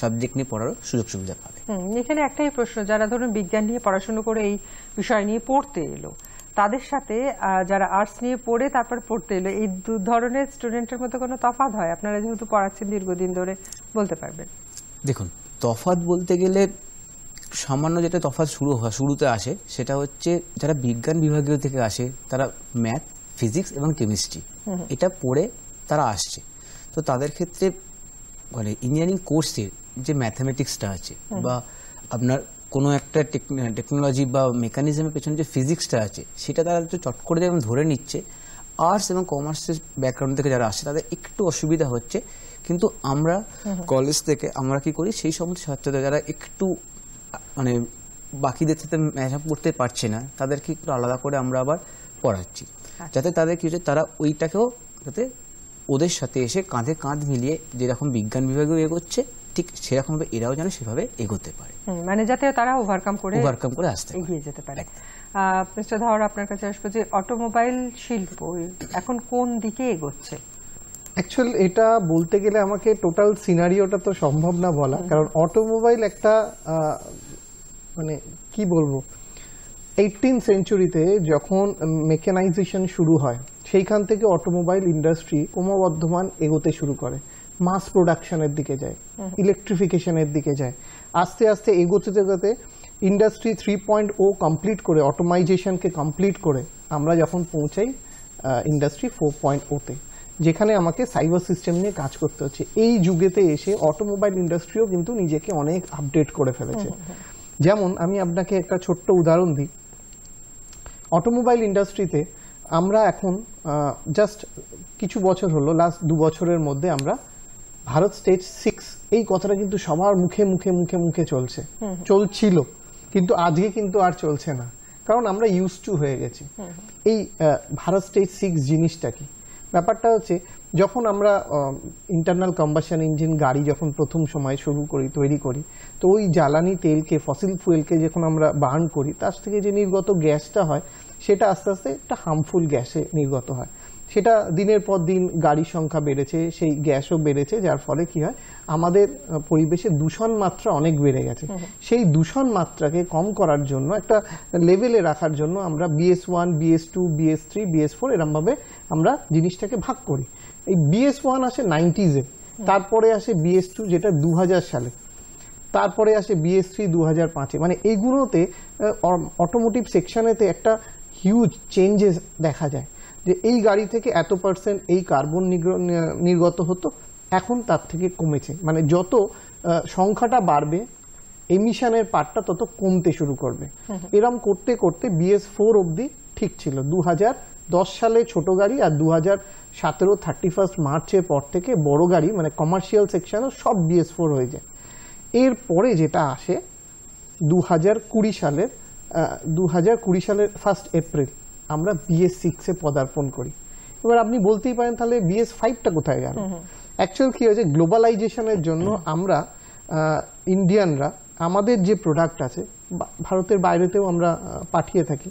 সাবজেক্ট নিয়ে পড়ারও সুযোগ সুবিধা পাবে। এখানে একটাই প্রশ্ন যারা ধরুন বিজ্ঞান নিয়ে পড়াশোনা করে এই বিষয় নিয়ে পড়তে এলো তাদের সাথে যারা আর্টস নিয়ে পড়ে তারপর পড়তে এলো। এই দু ধরনের স্টুডেন্টের মধ্যে কোনো তফাৎ হয়? আপনারা যেহেতু পড়াচ্ছেন দীর্ঘদিন ধরে বলতে পারবেন। দেখুন তফাৎ বলতে গেলে সামান্য যেটা তফাৎ শুরু হয় শুরুতে আসে সেটা হচ্ছে যারা বিজ্ঞান বিভাগীয় থেকে আসে তারা ম্যাথ ফিজিক্স এবং কেমিস্ট্রি এটা পড়ে তারা আসছে। তো তাদের ক্ষেত্রে মানে ইঞ্জিনিয়ারিং কোর্সের যে ম্যাথামেটিক্সটা আছে বা আপনার কোনো একটা টেকনোলজি বা মেকানিজমের পেছনে যে ফিজিক্সটা আছে সেটা তারা একটু চট করে যেমন ধরে নিচ্ছে। আর্টস এবং কমার্সের ব্যাকগ্রাউন্ড থেকে যারা আসছে তাদের একটু অসুবিধা হচ্ছে। কিন্তু আমরা কলেজ থেকে আমরা কি করি সেই সমস্ত ছাত্রদের যারা একটু মানে বাকিদের সাথে ম্যাচ আপ করতে পারছে না তাদেরকে একটু আলাদা করে আমরা আবার পড়াচ্ছি। যাতে তাদের কি হচ্ছে তারা ওইটাকেও যাতে ওদের সাথে এসে কাঁধে কাঁধ মিলিয়ে যেরকম বিজ্ঞান বিভাগেও এগোচ্ছে ঠিক সেরকমভাবে এরাও যেন সেভাবে এগোতে পারে। মানে যাতে তারা ওভারকাম করে ওভারকাম করে আসতে এগিয়ে যেতে পারে। মিস্টার ধর আপনার কাছে আসব যে অটোমোবাইল শিল্প এখন কোন দিকে এগোচ্ছে? অ্যাকচুয়াল এটা বলতে গেলে আমাকে টোটাল সিনারিওটা তো সম্ভব না বলা। কারণ অটোমোবাইল একটা আহ, মানে কি বলব? এইটিন সেঞ্চুরিতে যখন মেকানাইজেশন শুরু হয় সেইখান থেকে অটোমোবাইল ইন্ডাস্ট্রি ক্রমবর্ধমান এগোতে শুরু করে। মাস প্রোডাকশনের দিকে যায় ইলেকট্রিফিকেশনের দিকে যায়। আস্তে আস্তে এগোতে এগোতে industry three point O complete করে অটোমাইজেশনকে কমপ্লিট করে আমরা যখন পৌঁছাই ইন্ডাস্ট্রি ফোর পয়েন্ট ওতে যেখানে আমাকে সাইবার সিস্টেম নিয়ে কাজ করতে হচ্ছে। এই যুগেতে এসে অটোমোবাইল ইন্ডাস্ট্রিও কিন্তু নিজেকে অনেক আপডেট করে ফেলেছে। যেমন আমি আপনাকে একটা ছোট্ট উদাহরণ দিই। অটোমোবাইল ইন্ডাস্ট্রিতে আমরা এখন জাস্ট কিছু বছর হলো লাস্ট দু বছরের মধ্যে আমরা ভারত স্টেজ সিক্স এই কথাটা কিন্তু সবার মুখে মুখে মুখে মুখে চলছে। চলছিল কিন্তু আজকে কিন্তু আর চলছে না। কারণ আমরা ইউজ টু হয়ে গেছি। এই ভারত স্টেজ সিক্স জিনিসটা কি? ব্যাপারটা হচ্ছে যখন আমরা ইন্টারনাল কম্বাসন ইঞ্জিন গাড়ি যখন প্রথম সময় শুরু করি তৈরি করি তো ওই জ্বালানি তেলকে ফসিল ফুয়েলকে যখন আমরা বার্ন করি তার থেকে যে নির্গত গ্যাসটা হয় সেটা আস্তে আস্তে একটা হার্মফুল গ্যাসে নির্গত হয়। সেটা দিনের পর দিন গাড়ির সংখ্যা বেড়েছে সেই গ্যাসও বেড়েছে যার ফলে কি হয় আমাদের পরিবেশে দূষণ মাত্রা অনেক বেড়ে গেছে। সেই দূষণ মাত্রাকে কম করার জন্য একটা লেভেলে রাখার জন্য আমরা BS one BS two BS three BS four এরমভাবে আমরা জিনিসটাকে ভাগ করি। এই বিএস ওয়ান আসে নাইনটিজে তারপরে আসে বিএস টু যেটা দু হাজার সালে তারপরে আসে বিএস থ্রি দু হাজার পাঁচে। মানে এইগুলোতে অটোমোটিভ সেকশনেতে একটা হিউজ চেঞ্জেস দেখা যায়। যে এই গাড়ি থেকে এত পার্সেন্ট এই কার্বন নির্গত হতো এখন তার থেকে কমেছে। মানে যত সংখ্যাটা বাড়বে এমিশনের পার্টটা তত কমতে শুরু করবে। এরম করতে করতে বিএস ফোর অব্দি ঠিক ছিল। দু দশ সালে ছোট গাড়ি আর দু হাজার সতেরো থার্টি ফার্স্ট মার্চের পর থেকে বড় গাড়ি মানে কমার্শিয়াল সেকশনও সব বিএস ফোর হয়ে যায়। এর পরে যেটা আসে দু হাজার কুড়ি সালের দু হাজার কুড়ি সালের ফার্স্ট এপ্রিল আমরা বিএস সিক্সে পদার্পণ করি। এবার আপনি বলতেই পারেন তাহলে বিএস ফাইভটা কোথায় গেল? অ্যাকচুয়াল কি হয়েছে? গ্লোবালাইজেশনের জন্য আমরা ইন্ডিয়ানরা আমাদের যে প্রোডাক্ট আছে ভারতের বাইরেতেও আমরা পাঠিয়ে থাকি।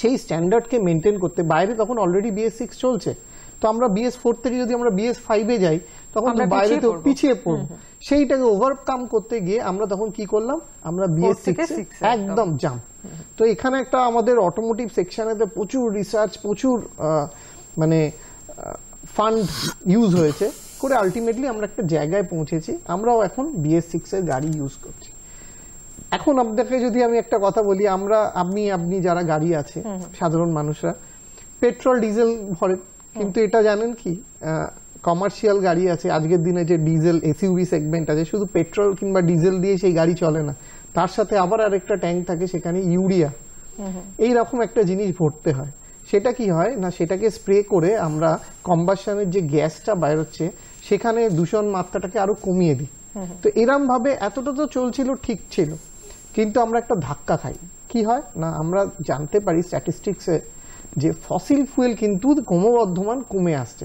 সেই স্ট্যান্ডার্ডকে মেনটেন করতে বাইরে তখন অলরেডি বিএস সিক্স চলছে। তো আমরা বিএস ফোর থেকে যদি আমরা বিএস ফাইভে যাই তখন বাইরে তো পিছিয়ে পড়ব। সেইটাকে ওভারকাম করতে গিয়ে আমরা তখন কি করলাম? আমরা বিএস সিক্স একদম। জাম্প তো এখানে একটা আমাদের অটোমোটিভ সেকশনেতে প্রচুর রিসার্চ প্রচুর মানে ফান্ড ইউজ হয়েছে। করে আলটিমেটলি আমরা একটা জায়গায় পৌঁছেছি। আমরাও এখন বিএস সিক্স এর গাড়ি ইউজ করছি। এখন আপনাকে যদি আমি একটা কথা বলি আমরা আপনি আপনি যারা গাড়ি আছে সাধারণ মানুষরা পেট্রোল ডিজেল ভরে কিন্তু এটা জানেন কি? কমার্শিয়াল গাড়ি আছে আজকের দিনে যে ডিজেল এসইউভি সেগমেন্ট আছে শুধু পেট্রোল কিংবা ডিজেল দিয়ে সেই গাড়ি চলে না। তার সাথে আবার আরেকটা ট্যাঙ্ক থাকে সেখানে ইউরিয়া। এই রকম একটা জিনিস ভরতে হয়। সেটা কি হয়? না সেটাকে স্প্রে করে আমরা কম্বাসনের যে গ্যাসটা বেরোচ্ছে সেখানে দূষণ মাত্রাটাকে আরও কমিয়ে দিই। তো এরম ভাবে এতটা তো চলছিল ঠিক ছিল। কিন্তু আমরা একটা ধাক্কা খাই। কি হয়? না আমরা জানতে পারি স্ট্যাটিস্টিক্সে যে ফসিল ফুয়েল কিন্তু ক্রমবর্ধমান কমে আসছে।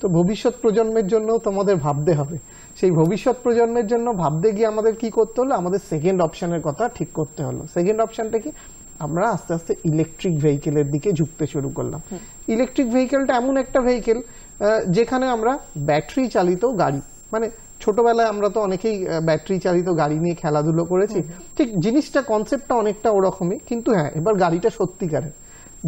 তো ভবিষ্যৎ প্রজন্মের জন্য তোমাদের ভাবতে হবে। সেই ভবিষ্যৎ প্রজন্মের জন্য ভাবতে গিয়ে আমাদের কি করতে হলো? আমাদের সেকেন্ড অপশনের কথা ঠিক করতে হলো। সেকেন্ড অপশনটা কি? আমরা আস্তে আস্তে ইলেকট্রিক ভেহিকেলের দিকে ঝুঁকতে শুরু করলাম। ইলেকট্রিক ভেহিকেলটা এমন একটা ভেহিকেল যেখানে আমরা ব্যাটারি চালিত গাড়ি মানে ছোটবেলায় আমরা তো অনেকেই ব্যাটারি চালিত গাড়ি নিয়ে খেলাধুলো করেছি। ঠিক জিনিসটা কনসেপ্টটা অনেকটা ওরকমই কিন্তু হ্যাঁ এবার গাড়িটা সত্যিকারের।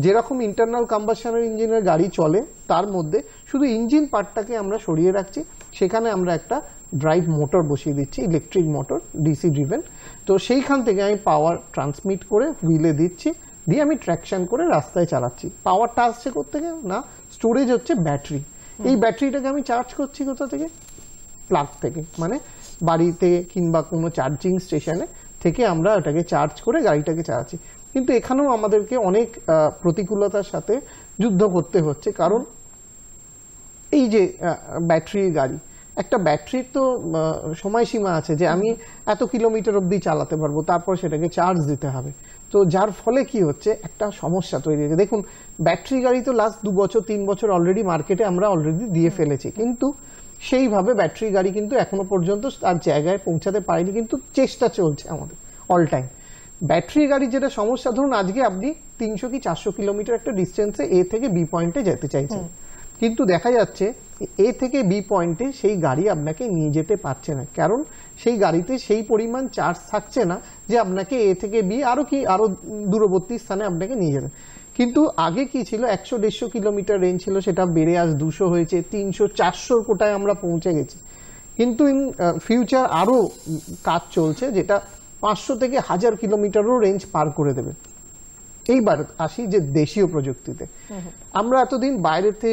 যেরকম ইন্টারনাল কম্বাসনের ইঞ্জিনের গাড়ি চলে তার মধ্যে শুধু ইঞ্জিন পার্টটাকে আমরা সরিয়ে রাখছি। সেখানে আমরা একটা ড্রাইভ মোটর বসিয়ে দিচ্ছি ইলেকট্রিক মোটর ডিসি ড্রিভেন তো সেইখান থেকে আমি পাওয়ার ট্রান্সমিট করে হুইলে দিচ্ছি দিয়ে আমি ট্র্যাকশন করে রাস্তায় চালাচ্ছি। পাওয়ারটা আসছে থেকে না স্টোরেজ হচ্ছে ব্যাটারি এই ব্যাটারিটাকে আমি চার্জ করছি কোথা থেকে? প্লাগ থেকে। মানে বাড়িতে কিংবা কোনো চার্জিং স্টেশনে থেকে আমরা ওটাকে চার্জ করে গাড়িটাকে চালাচ্ছি। কিন্তু এখানেও আমাদেরকে অনেক প্রতিকূলতার সাথে যুদ্ধ করতে হচ্ছে। কারণ এই যে ব্যাটারি গাড়ি, একটা ব্যাটারির তো সময়সীমা আছে যে আমি এত কিলোমিটার অবধি চালাতে পারব, তারপর সেটাকে চার্জ দিতে হবে। তো যার ফলে কি হচ্ছে, একটা সমস্যা তৈরি হয়েছে। দেখুন, ব্যাটারি গাড়ি তো লাস্ট দু বছর, তিন বছর অলরেডি মার্কেটে আমরা অলরেডি দিয়ে ফেলেছি। কিন্তু সেইভাবে ব্যাটারি গাড়ি কিন্তু এখনও পর্যন্ত তার জায়গায় পৌঁছাতে পারেনি, কিন্তু চেষ্টা চলছে আমাদের অল টাইম ব্যাটারি গাড়ি যেটা সমস্যা ধরুন আজকে আপনি তিনশো কি চারশো কিলোমিটার একটা ডিস্টেন্সে এ থেকে বি পয়েন্টে যেতে চাইছেন। কিন্তু দেখা যাচ্ছে এ থেকে বি পয়েন্টে সেই গাড়ি আপনাকে নিয়ে যেতে পারছে না। কারণ সেই গাড়িতে সেই পরিমাণ চার্জ থাকছে না যে আপনাকে এ থেকে বি আরও কি আরও দূরবর্তী স্থানে আপনাকে নিয়ে যেতে। কিন্তু আগে কি ছিল? একশো দেড়শো কিলোমিটার রেঞ্জ ছিল সেটা বেড়ে আজ দুশো হয়েছে তিনশো চারশোর কোটায় আমরা পৌঁছে গেছি। কিন্তু ইন ফিউচার আরও কাজ চলছে যেটা পাঁচশো থেকে হাজার কিলোমিটারও রেঞ্জ পার করে দেবে। এইবার আসি যে দেশীয় প্রযুক্তিতে। আমরা এতদিন বাইরেতে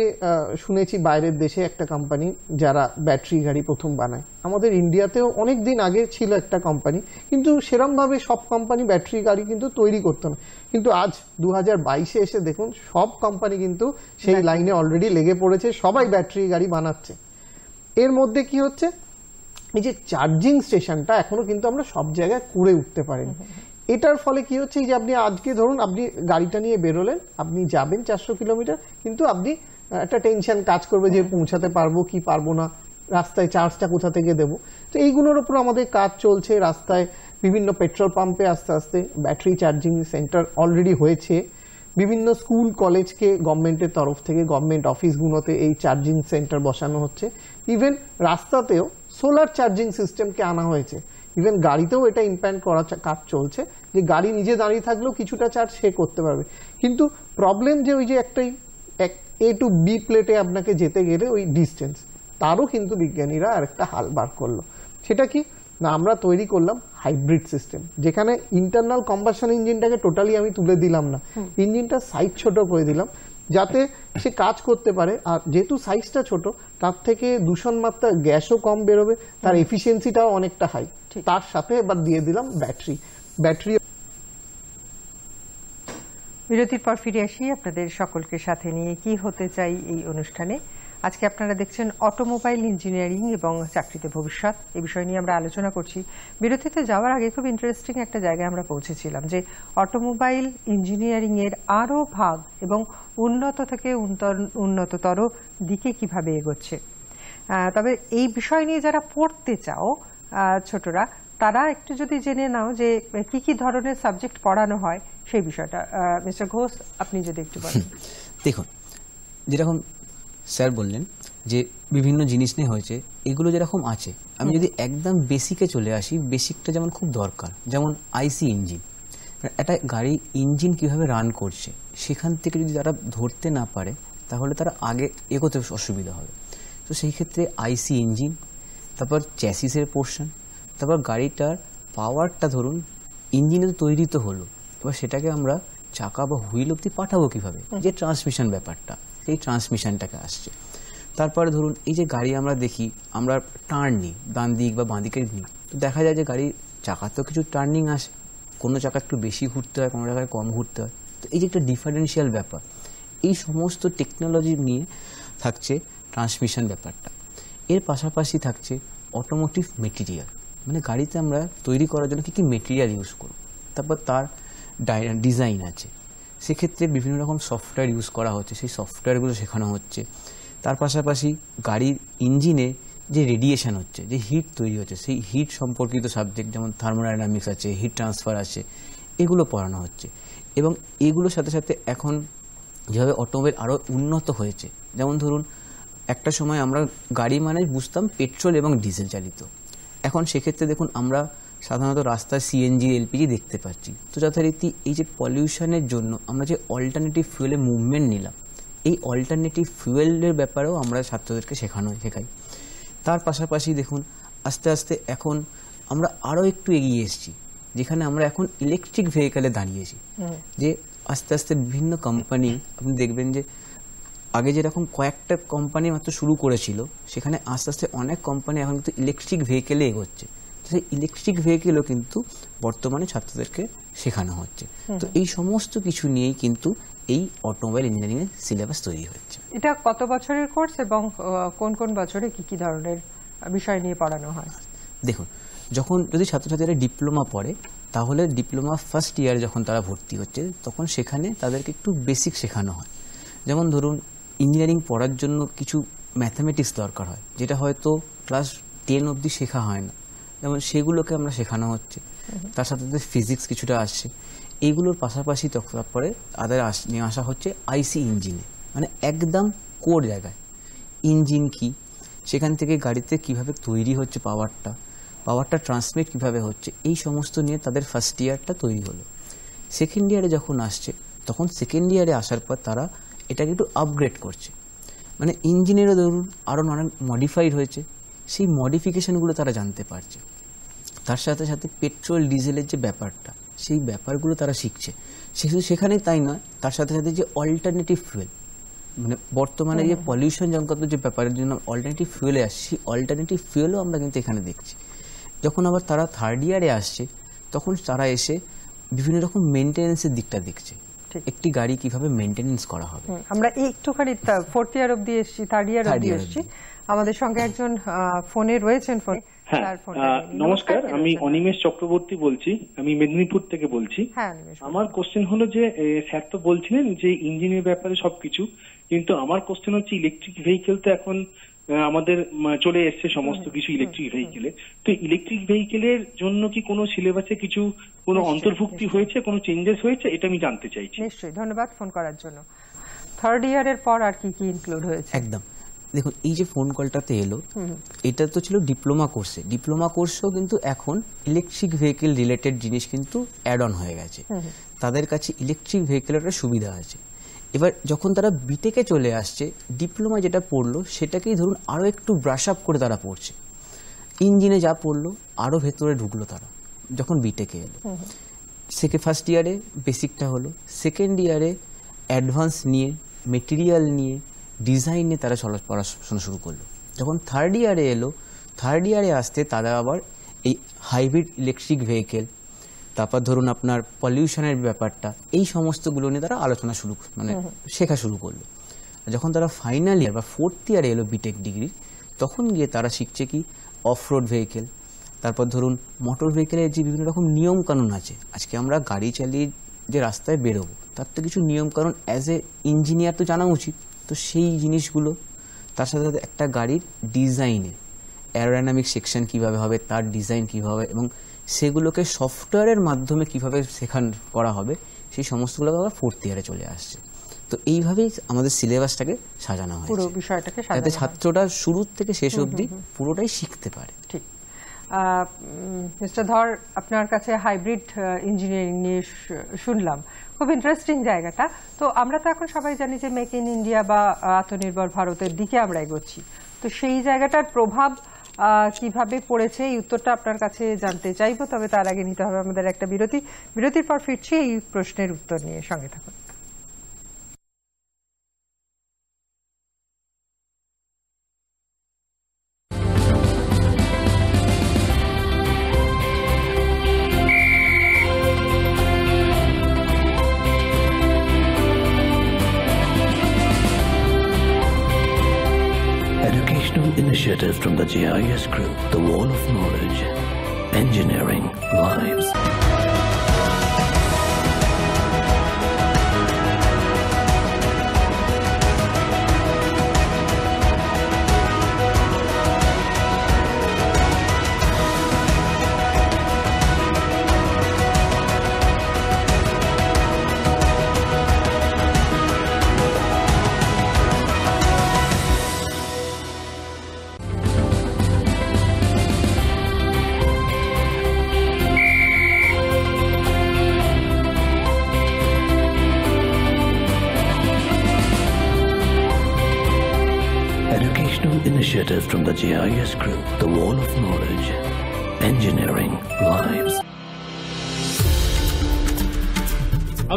শুনেছি বাইরের দেশে একটা কোম্পানি যারা ব্যাটারি গাড়ি প্রথম বানায়। আমাদের ইন্ডিয়াতেও অনেক দিন আগে ছিল একটা কোম্পানি কিন্তু সেরম ভাবে সব কোম্পানি ব্যাটারি গাড়ি কিন্তু তৈরি করতো না। কিন্তু আজ দু হাজার বাইশে এসে দেখুন সব কোম্পানি কিন্তু সেই লাইনে অলরেডি লেগে পড়েছে সবাই ব্যাটারি গাড়ি বানাচ্ছে। এর মধ্যে কি হচ্ছে? এই যে চার্জিং স্টেশনটা এখনও কিন্তু আমরা সব জায়গায় করে উঠতে পারিনি। এটার ফলে কি হচ্ছে যে আপনি আজকে ধরুন আপনি গাড়িটা নিয়ে বেরোলেন আপনি যাবেন চারশো কিলোমিটার কিন্তু আপনি একটা টেনশন কাজ করবে যে পৌঁছাতে পারব কি পারব না রাস্তায় চার্জটা কোথা থেকে দেবো? তো এইগুলোর উপর আমাদের কাজ চলছে রাস্তায় বিভিন্ন পেট্রোল পাম্পে আস্তে আস্তে ব্যাটারি চার্জিং সেন্টার অলরেডি হয়েছে। বিভিন্ন স্কুল কলেজকে গভর্নমেন্টের তরফ থেকে গভর্নমেন্ট অফিসগুলোতে এই চার্জিং সেন্টার বসানো হচ্ছে। ইভেন রাস্তাতেও সোলার চার্জিং সিস্টেমকে আনা হয়েছে। ইভেন গাড়িতেও এটা ইমপ্যান্ট করা কাজ চলছে যে গাড়ি নিজে দাঁড়িয়ে থাকলেও কিছুটা চার্জ সে করতে পারবে। কিন্তু প্রবলেম যে ওই যে একটাই এক এ টু বি প্লেটে আপনাকে যেতে গেলে ওই ডিস্টেন্স তারও কিন্তু বিজ্ঞানীরা আরেকটা হাল বার করল। সেটা কি? না আমরা তৈরি করলাম হাইব্রিড সিস্টেম যেখানে ইন্টারনাল কম্বাসন ইঞ্জিনটাকে টোটালি আমি তুলে দিলাম না। ইঞ্জিনটা সাইজ ছোট করে দিলাম। যাতে সে কাজ করতে পারে। আর যেহেতু সাইজটা ছোট তার থেকে দূষণ মাত্রা গ্যাসও কম বেরোবে তার এফিসিয়েন্সিটাও অনেকটা হাই তার সাথে এবার দিয়ে দিলাম ব্যাটারি ব্যাটারি বিরতির পর ফিরে আসি আপনাদের সকলকে সাথে নিয়ে। কি হতে চাই এই অনুষ্ঠানে? আজকে আপনারা দেখছেন অটোমোবাইল ইঞ্জিনিয়ারিং এবং চাকরিতে ভবিষ্যৎ। এই বিষয় নিয়ে আমরা আলোচনা করছি। বিরতিতে যাওয়ার আগে খুব ইন্টারেস্টিং একটা জায়গায় আমরা পৌঁছেছিলাম যে অটোমোবাইল ইঞ্জিনিয়ারিং এর আরও ভাগ এবং উন্নত থেকে উন্নত- উন্নততর দিকে কীভাবে এগোচ্ছে। তবে এই বিষয় নিয়ে যারা পড়তে চাও ছোটরা, তারা একটু যদি জেনে নাও যে কি কি ধরনের সাবজেক্ট পড়ানো হয় সেই বিষয়টা। মিস্টার ঘোষ, আপনি যদি একটু বলেন। দেখুন, যেরকম স্যার বললেন যে বিভিন্ন জিনিস নিয়ে হয়েছে, এগুলো যেরকম আছে, আমি যদি একদম বেসিকে চলে আসি বেসিকটা যেমন খুব দরকার, যেমন আইসি ইঞ্জিন একটা গাড়ি ইঞ্জিন কীভাবে রান করছে, সেখান থেকে যদি তারা ধরতে না পারে, তাহলে তারা আগে এগোতে অসুবিধা হবে। তো সেই ক্ষেত্রে আইসি ইঞ্জিন তারপর চ্যাসিসের পোর্শন তারপর গাড়িটার পাওয়ারটা ধরুন ইঞ্জিনে তো তৈরি তো হলো, এবার সেটাকে আমরা চাকা বা হুইল অব্দি পাঠাবো কীভাবে? যে ট্রান্সমিশন ব্যাপারটা। সেই ট্রান্সমিশনটাকে আসছে। তারপরে ধরুন, এই যে গাড়ি আমরা দেখি, আমরা টার্ন নিই, ডান দিক বা বাঁ দিকে নিই তো দেখা যায় যে গাড়ির চাকার তো কিছু টার্নিং আসে। কোনো চাকা একটু বেশি ঘুরতে হয়, কোনো জায়গায় কম ঘুরতে হয়। তো এই যে একটা ডিফারেন্সিয়াল ব্যাপার, এই সমস্ত টেকনোলজি নিয়ে থাকছে ট্রান্সমিশন ব্যাপারটা। এর পাশাপাশি থাকছে অটোমোটিভ মেটেরিয়াল মানে গাড়িতে আমরা তৈরি করার জন্য কী কী মেটেরিয়াল ইউজ করব? তারপর তার ডিজাইন আছে। সেক্ষেত্রে বিভিন্ন রকম সফটওয়্যার ইউজ করা হচ্ছে, সেই সফটওয়্যারগুলো শেখানো হচ্ছে। তার পাশাপাশি গাড়ির ইঞ্জিনে যে রেডিয়েশন হচ্ছে, যে হিট তৈরি হচ্ছে, সেই হিট সম্পর্কিত সাবজেক্ট যেমন থার্মোডাইনামিক্স আছে হিট ট্রান্সফার আছে, এগুলো পড়ানো হচ্ছে। এবং এগুলোর সাথে সাথে এখন যেভাবে অটোমোবাইল আরও উন্নত হয়েছে, যেমন ধরুন, একটা সময় আমরা গাড়ি মানে বুঝতাম পেট্রোল এবং ডিজেল চালিত। এখন সেক্ষেত্রে দেখুন, আমরা সাধারণত রাস্তায় সিএনজি এলপিজি দেখতে পাচ্ছি। তো যথারীতি এই যে পলিউশনের জন্য আমরা যে অল্টারনেটিভ ফুয়েলের মুভমেন্ট নিলাম এই অল্টারনেটিভ ফুয়েলের ব্যাপারেও আমরা ছাত্রদেরকে শেখানো শেখাই। তার পাশাপাশি দেখুন আস্তে আস্তে এখন আমরা আরও একটু এগিয়ে এসেছি যেখানে আমরা এখন ইলেকট্রিক ভেহিকেলে দাঁড়িয়েছি। যে আস্তে আস্তে বিভিন্ন কোম্পানি আপনি দেখবেন যে আগে যেরকম কয়েকটা কোম্পানি মাত্র শুরু করেছিল সেখানে আস্তে আস্তে অনেক কোম্পানি এখন কিন্তু ইলেকট্রিক ভেহিকেলে এগোচ্ছে। সেই ইলেকট্রিক ভেহিকেলও কিন্তু বর্তমানে ছাত্রদেরকে শেখানো হচ্ছে। তো এই সমস্ত কিছু নিয়েই কিন্তু এই অটোমোবাইল ইঞ্জিনিয়ারিং এর সিলেবাস তৈরি হচ্ছে। এটা কত বছরের কোর্স এবং কোন কোন বছরে কি কি ধরনের বিষয় নিয়ে পড়ানো হয়? দেখুন যখন যদি ছাত্রছাত্রীরা ডিপ্লোমা পড়ে তাহলে ডিপ্লোমা ফার্স্ট ইয়ার যখন তারা ভর্তি হচ্ছে তখন সেখানে তাদেরকে একটু বেসিক শেখানো হয়। যেমন ধরুন ইঞ্জিনিয়ারিং পড়ার জন্য কিছু ম্যাথামেটিক্স দরকার হয় যেটা হয়তো ক্লাস টেন অবধি শেখা হয় না। যেমন সেগুলোকে আমরা শেখানো হচ্ছে। তার সাথে সাথে ফিজিক্স কিছুটা আসছে। এইগুলোর পাশাপাশি তারপরে তাদের আস- নিয়ে আসা হচ্ছে আইসি ইঞ্জিনে মানে একদম কোর জায়গায়। ইঞ্জিন কি? সেখান থেকে গাড়িতে কীভাবে তৈরি হচ্ছে পাওয়ারটা পাওয়ারটা ট্রান্সমিট কীভাবে হচ্ছে? এই সমস্ত নিয়ে তাদের ফার্স্ট ইয়ারটা তৈরি হলো। সেকেন্ড ইয়ারে যখন আসছে তখন সেকেন্ড ইয়ারে আসার পর তারা এটাকে একটু আপগ্রেড করছে। মানে ইঞ্জিনেরও ধরুন আরও অনেক মডিফাইড হয়েছে। সেই মডিফিকেশনগুলো তারা জানতে পারছে। তার সাথে সাথে পেট্রোল ডিজেলের যে ব্যাপারটা সেই ব্যাপারগুলো তারা শিখছে। শুধু সেখানে তাই নয় তার সাথে সাথে যে অল্টারনেটিভ ফুয়েল মানে বর্তমানে যে পলিউশন জনগত যে ব্যাপারের জন্য অল্টারনেটিভ ফুয়েলে আসছে সেই অল্টারনেটিভ ফুয়েলও আমরা কিন্তু এখানে দেখছি। যখন আবার তারা থার্ড ইয়ারে আসছে তখন তারা এসে বিভিন্ন রকম মেনটেন্যান্সের দিকটা দেখছে। একটি গাড়ি কীভাবে মেনটেনেন্স করা হবে। আমরা এই একটুখানি ফোর্থ ইয়ার অব্দি এসছি থার্ড ইয়ার অব্দি এসছি। আমাদের সঙ্গে একজন আহ, ফোনে রয়েছেন ফোনে হ্যাঁ নমস্কার আমি। অনিমেষ চক্রবর্তী বলছি আমি মেদিনীপুর থেকে বলছি। হ্যাঁ। আমার কোশ্চেন হলো যে স্যার তো বলছিলেন যে ইঞ্জিনের ব্যাপারে সবকিছু কিন্তু আমার কোশ্চেন হচ্ছে ইলেকট্রিক ভেহিকেল তো এখন আমাদের চলে এসছে সমস্ত কিছু ইলেকট্রিক ভেহিকেলে তো ইলেকট্রিক ভেহিকেলের জন্য কি কোনো সিলেবাসে কিছু কোনো অন্তর্ভুক্তি হয়েছে কোনো চেঞ্জেস হয়েছে? এটা আমি জানতে চাইছি। নিশ্চয়ই ধন্যবাদ ফোন করার জন্য। থার্ড ইয়ারের পর আর কি কি ইনক্লুড হয়েছে? একদম। দেখুন এই যে ফোন কলটাতে এলো এটা তো ছিল ডিপ্লোমা কোর্সে ডিপ্লোমা কোর্সেও কিন্তু এখন ইলেকট্রিক ভেহিকেল রিলেটেড জিনিস কিন্তু অ্যাড অন হয়ে গেছে। তাদের কাছে ইলেকট্রিক ভেহিকেলের একটা সুবিধা আছে। এবার যখন তারা বিটেকে চলে আসছে ডিপ্লোমা যেটা পড়ল সেটাকেই ধরুন আরও একটু ব্রাশ আপ করে তারা পড়ছে। ইঞ্জিনে যা পড়ল আরও ভেতরে ঢুকলো তারা যখন বিটেকে এলো। সেকে ফার্স্ট ইয়ারে বেসিকটা হলো। সেকেন্ড ইয়ারে অ্যাডভান্স নিয়ে মেটেরিয়াল নিয়ে ডিজাইন নিয়ে তারা চলা পড়াশোনা শুরু করল। যখন থার্ড ইয়ারে এলো থার্ড ইয়ারে আসতে তারা আবার এই হাইব্রিড ইলেকট্রিক ভেহিকেল তারপর ধরুন আপনার পলিউশনের ব্যাপারটা এই সমস্তগুলো নিয়ে তারা আলোচনা শুরু মানে শেখা শুরু করল। যখন তারা ফাইনাল ইয়ার বা ফোর্থ ইয়ারে এলো বিটেক ডিগ্রি তখন গিয়ে তারা শিখছে কি অফ রোড ভেহিকেল তারপর ধরুন মোটর ভেহিকেলের যে বিভিন্ন রকম নিয়ম কানুন আছে আজকে আমরা গাড়ি চালিয়ে যে রাস্তায় বেরোবো তার তো কিছু নিয়মকানুন অ্যাজ এ ইঞ্জিনিয়ার তো জানা উচিত। তো সেই জিনিসগুলো তার সাথে সাথে একটা গাড়ির ডিজাইনে অ্যারোডাইনামিক সেকশন কীভাবে হবে তার ডিজাইন কীভাবে এবং সেগুলোকে সফটওয়্যারের মাধ্যমে কীভাবে শেখান করা হবে সেই সমস্তগুলো আবার ফোর্থ ইয়ারে চলে আসছে। তো এইভাবেই আমাদের সিলেবাসটাকে সাজানো পুরো বিষয়টাকে যাতে হয়। ছাত্রটা শুরু থেকে শেষ অবধি পুরোটাই শিখতে পারে। ঠিক। মিস্টার ধর আপনার কাছে হাইব্রিড ইঞ্জিনিয়ারিং নিয়ে শুনলাম। খুব ইন্টারেস্টিং জায়গাটা। তো আমরা তো এখন সবাই জানি যে মেক ইন ইন্ডিয়া বা আত্মনির্ভর ভারতের দিকে আমরা এগোচ্ছি। তো সেই জায়গাটার প্রভাব কীভাবে পড়েছে এই উত্তরটা আপনার কাছে জানতে চাইব, তবে তার আগে নিতে হবে আমাদের একটা বিরতি। বিরতির পর ফিরছি এই প্রশ্নের উত্তর নিয়ে। সঙ্গে থাকুন।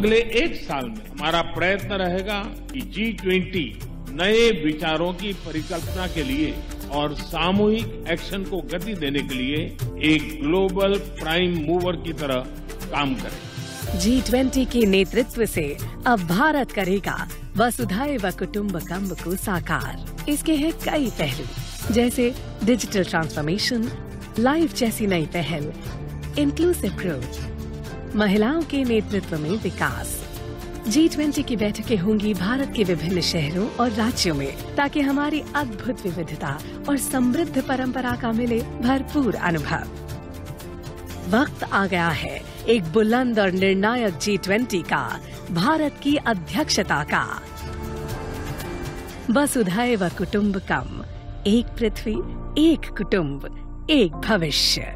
अगले एक साल में हमारा प्रयत्न रहेगा कि जी ट्वेंटी नए विचारों की परिकल्पना के लिए और सामूहिक एक्शन को गति देने के लिए एक ग्लोबल प्राइम मूवर की तरह काम करे। जी ट्वेंटी के नेतृत्व से अब भारत करेगा वसुधैव कुटुम्बकम को साकार। इसके हैं कई पहलू, जैसे डिजिटल ट्रांसफॉर्मेशन लाइफ जैसी नई पहल इंक्लूसिव ग्रोथ महिलाओं के नेतृत्व में विकास। जी ट्वेंटी की बैठकें होंगी भारत के विभिन्न शहरों और राज्यों में, ताकि हमारी अद्भुत विविधता और समृद्ध परंपरा का मिले भरपूर अनुभव। वक्त आ गया है एक बुलंद और निर्णायक जी ट्वेंटी का, भारत की अध्यक्षता का। वसुधैव कुटुम्बकम एक पृथ्वी, एक कुटुंब, एक भविष्य।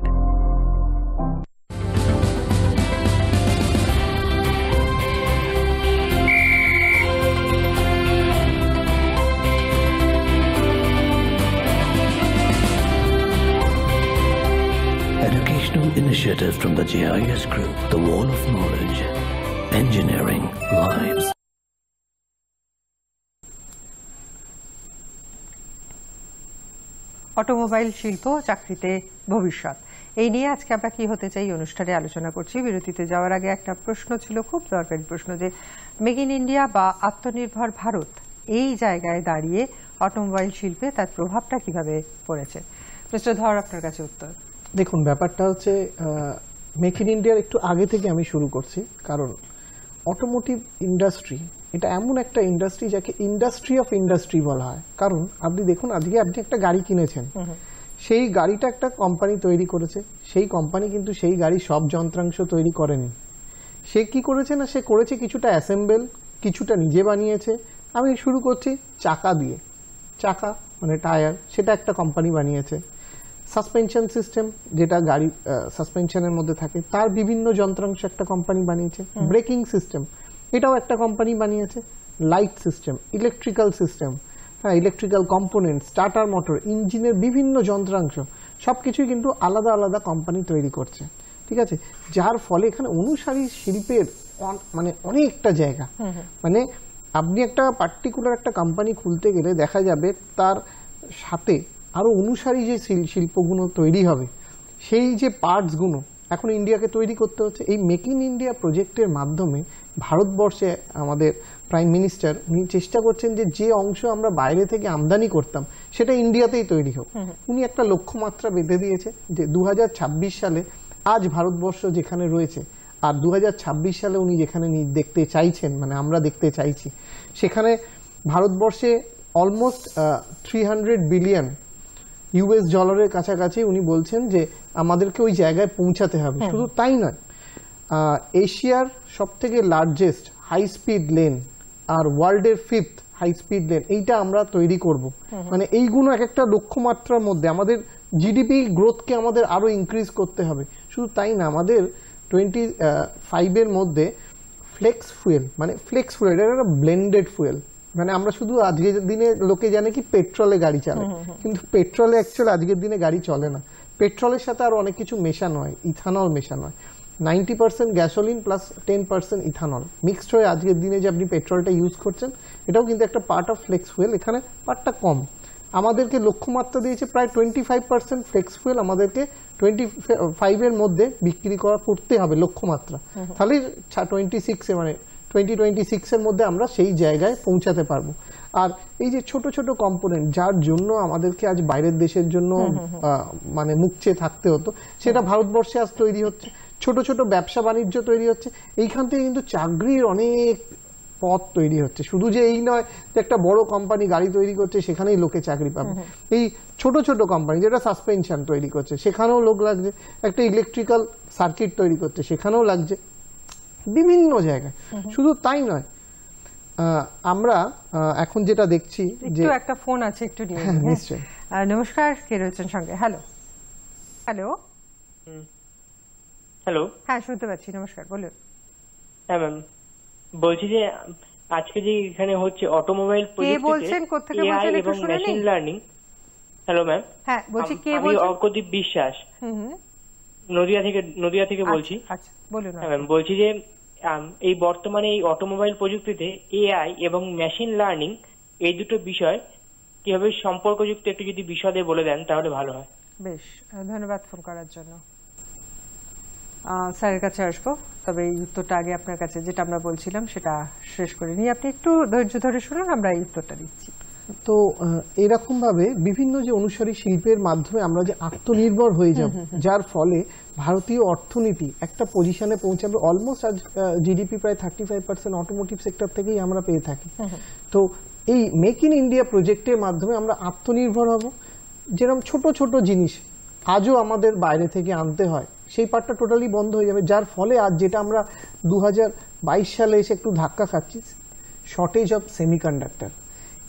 Educational initiatives from the GIS Group, the Wall of Knowledge, Engineering Lives. Automobile শিল্প চাকরিতে ভবিষ্যৎ। এই নিয়ে আজকে আমরা কি হতে চাই অনুষ্ঠানে আলোচনা করছি। বিরতিতে যাওয়ার আগে একটা প্রশ্ন ছিল খুব দরকারি প্রশ্ন যে মেক ইন ইন্ডিয়া বা আত্মনির্ভর ভারত এই জায়গায় দাঁড়িয়ে অটোমোবাইল শিল্পে তার প্রভাবটা কীভাবে পড়েছে? মিস্টার ধর আপনার কাছে উত্তর। দেখুন ব্যাপারটা হচ্ছে মেক ইন ইন্ডিয়ার একটু আগে থেকে আমি শুরু করছি কারণ অটোমোটিভ ইন্ডাস্ট্রি এটা এমন একটা ইন্ডাস্ট্রি যাকে ইন্ডাস্ট্রি অফ ইন্ডাস্ট্রি বলা হয়। কারণ আপনি দেখুন আজকে আপনি একটা গাড়ি কিনেছেন। সেই গাড়িটা একটা কোম্পানি তৈরি করেছে। সেই কোম্পানি কিন্তু সেই গাড়ি সব যন্ত্রাংশ তৈরি করেনি। সে কি করেছে না সে করেছে কিছুটা অ্যাসেম্বল কিছুটা নিজে বানিয়েছে। আমি শুরু করছি চাকা দিয়ে। চাকা মানে টায়ার সেটা একটা কোম্পানি বানিয়েছে। সাসপেনশন সিস্টেম যেটা গাড়ি সাসপেনশনের মধ্যে থাকে তার বিভিন্ন যন্ত্রাংশ একটা কোম্পানি বানিয়েছে। ব্রেকিং সিস্টেম এটাও একটা কোম্পানি বানিয়েছে। লাইট সিস্টেম ইলেকট্রিক্যাল সিস্টেম হ্যাঁ ইলেকট্রিক্যাল কম্পোনেন্ট স্টার্টার মোটর ইঞ্জিনের বিভিন্ন যন্ত্রাংশ সবকিছুই কিন্তু আলাদা আলাদা কোম্পানি তৈরি করছে। ঠিক আছে? যার ফলে এখানে অনুসারী শিল্পের মানে অনেকটা জায়গা। মানে আপনি একটা পার্টিকুলার একটা কোম্পানি খুলতে গেলে দেখা যাবে তার সাথে আরও অনুসারী যে শিল- শিল্পগুলো তৈরি হবে সেই যে পার্টসগুলো এখন ইন্ডিয়াকে তৈরি করতে হচ্ছে। এই মেক ইন ইন্ডিয়া প্রজেক্টের মাধ্যমে ভারতবর্ষে আমাদের প্রাইম মিনিস্টার উনি চেষ্টা করছেন যে যে অংশ আমরা বাইরে থেকে আমদানি করতাম সেটা ইন্ডিয়াতেই তৈরি হোক। উনি একটা লক্ষ্যমাত্রা বেঁধে দিয়েছে যে দু হাজার ছাব্বিশ সালে আজ ভারতবর্ষ যেখানে রয়েছে আর দু হাজার ছাব্বিশ সালে উনি যেখানে দেখতে চাইছেন মানে আমরা দেখতে চাইছি সেখানে ভারতবর্ষে almost three hundred billion US ডলারের কাছাকাছি উনি বলছেন যে আমাদেরকে ওই জায়গায় পৌঁছাতে হবে। শুধু তাই নয় এশিয়ার সব থেকে লার্জেস্ট হাই স্পিড লেন আর ওয়ার্ল্ডের ফিফথ হাই স্পিড লেন এইটা আমরা তৈরি করব। মানে এইগুলো এক একটা লক্ষ্যমাত্রার মধ্যে আমাদের জিডিপি গ্রোথকে আমাদের আরও ইনক্রিজ করতে হবে। শুধু তাই না আমাদের টোয়েন্টি ফাইভের মধ্যে ফ্লেক্স ফুয়েল মানে ফ্লেক্স ফুয়েল এটা একটা ব্লেন্ডেড ফুয়েল মানে আমরা শুধু আজকের দিনে লোকে জানে কি পেট্রোলে গাড়ি চালায় কিন্তু পেট্রোলে অ্যাকচুয়ালি আজকের দিনে গাড়ি চলে না। পেট্রোলের সাথে আর অনেক কিছু মেশানো হয় ইথানল মেশানো হয় ninety percent gasoline plus ten percent ethanol. Mixed হয়ে আজকের দিনে যে আপনি পেট্রোলটা ইউজ করছেন এটাও কিন্তু একটা পার্ট অফ ফ্লেক্স ফুয়েল এখানে পার্টটা কম। আমাদেরকে লক্ষ্যমাত্রা দিয়েছে প্রায় twenty five percent flex fuel আমাদেরকে টোয়েন্টি ফাইভের মধ্যে বিক্রি করা করতে হবে লক্ষ্যমাত্রা। তাহলে টোয়েন্টি সিক্সে মানে টোয়েন্টি টোয়েন্টি সিক্সের মধ্যে আমরা সেই জায়গায় পৌঁছাতে পারব। আর এই যে ছোট ছোট কম্পোনেন্ট যার জন্য আমাদেরকে আজ বাইরের দেশের জন্য মানে মুখ চেয়ে থাকতে হতো সেটা ভারতবর্ষে আজ তৈরি হচ্ছে। ছোট ছোট ব্যবসা বাণিজ্য তৈরি হচ্ছে। এইখান থেকে কিন্তু চাকরির অনেক পথ তৈরি হচ্ছে। শুধু যে এই নয় যে একটা বড় কোম্পানি গাড়ি তৈরি করছে সেখানেই লোকে চাকরি পাবে। এই ছোট ছোট কোম্পানি যেটা সাসপেনশন তৈরি করছে সেখানেও লোক লাগছে। একটা ইলেকট্রিক্যাল সার্কিট তৈরি করছে সেখানেও লাগছে। বিভিন্ন জায়গায়। শুধু তাই নয় আমরা এখন যেটা দেখছি যে একটু একটা ফোন আছে একটু নিয়ে হ্যাঁ, হ্যাঁ? নিশ্চয়ই। নমস্কার কে রয়েছেন সঙ্গে? হ্যালো হ্যালো হ্যালো হ্যাঁ শুনতে পাচ্ছি নমস্কার বলুন। হ্যাঁ ম্যাম বলছি যে আজকে যে এখানে হচ্ছে অটোমোবাইল বলছেন? কোত্থেকে বলছেন? একটু শুনে। মেশিন লার্নিং হ্যালো ম্যাম হ্যাঁ বলছি কে আমি বলছেন? অর্কদীপ বিশ্বাস। হুম, হুম। নদিয়া থেকে নদিয়া থেকে বলছি। আচ্ছা, আচ্ছা বলুন হ্যাঁ ম্যাম বলছি যে আম, এই বর্তমানে এই অটোমোবাইল প্রযুক্তিতে এআই এবং মেশিন লার্নিং এই দুটো বিষয় কীভাবে সম্পর্কযুক্ত একটু যদি বিশদে বলে দেন, তাহলে ভালো হয়। বেশ ধন্যবাদ ফোন করার জন্য। স্যারের কাছে আসব, তবে এই উত্তরটা আগে আপনার কাছে, যেটা আমরা বলছিলাম, সেটা শেষ করে নিয়ে আপনি একটু ধৈর্য ধরে শুনুন, আমরা এই উত্তরটা দিচ্ছি। তো এরকম ভাবে বিভিন্ন যে অনুসারী শিল্পের মাধ্যমে আমরা যে আত্মনির্ভর হয়ে যাব যার ফলে ভারতীয় অর্থনীতি একটা পজিশনে পৌঁছাবে অলমোস্ট আজ জিডিপি প্রায় thirty five percent automotive sector থেকেই আমরা পেয়ে থাকি। তো এই মেক ইন ইন্ডিয়া প্রজেক্টের মাধ্যমে আমরা আত্মনির্ভর হব। যেরকম ছোট ছোট জিনিস আজও আমাদের বাইরে থেকে আনতে হয় সেই পার্টটা টোটালি বন্ধ হয়ে যাবে যার ফলে আজ যেটা আমরা দু হাজার বাইশ সালে এসে একটু ধাক্কা খাচ্ছি শর্টেজ অফ সেমিকন্ডাক্টর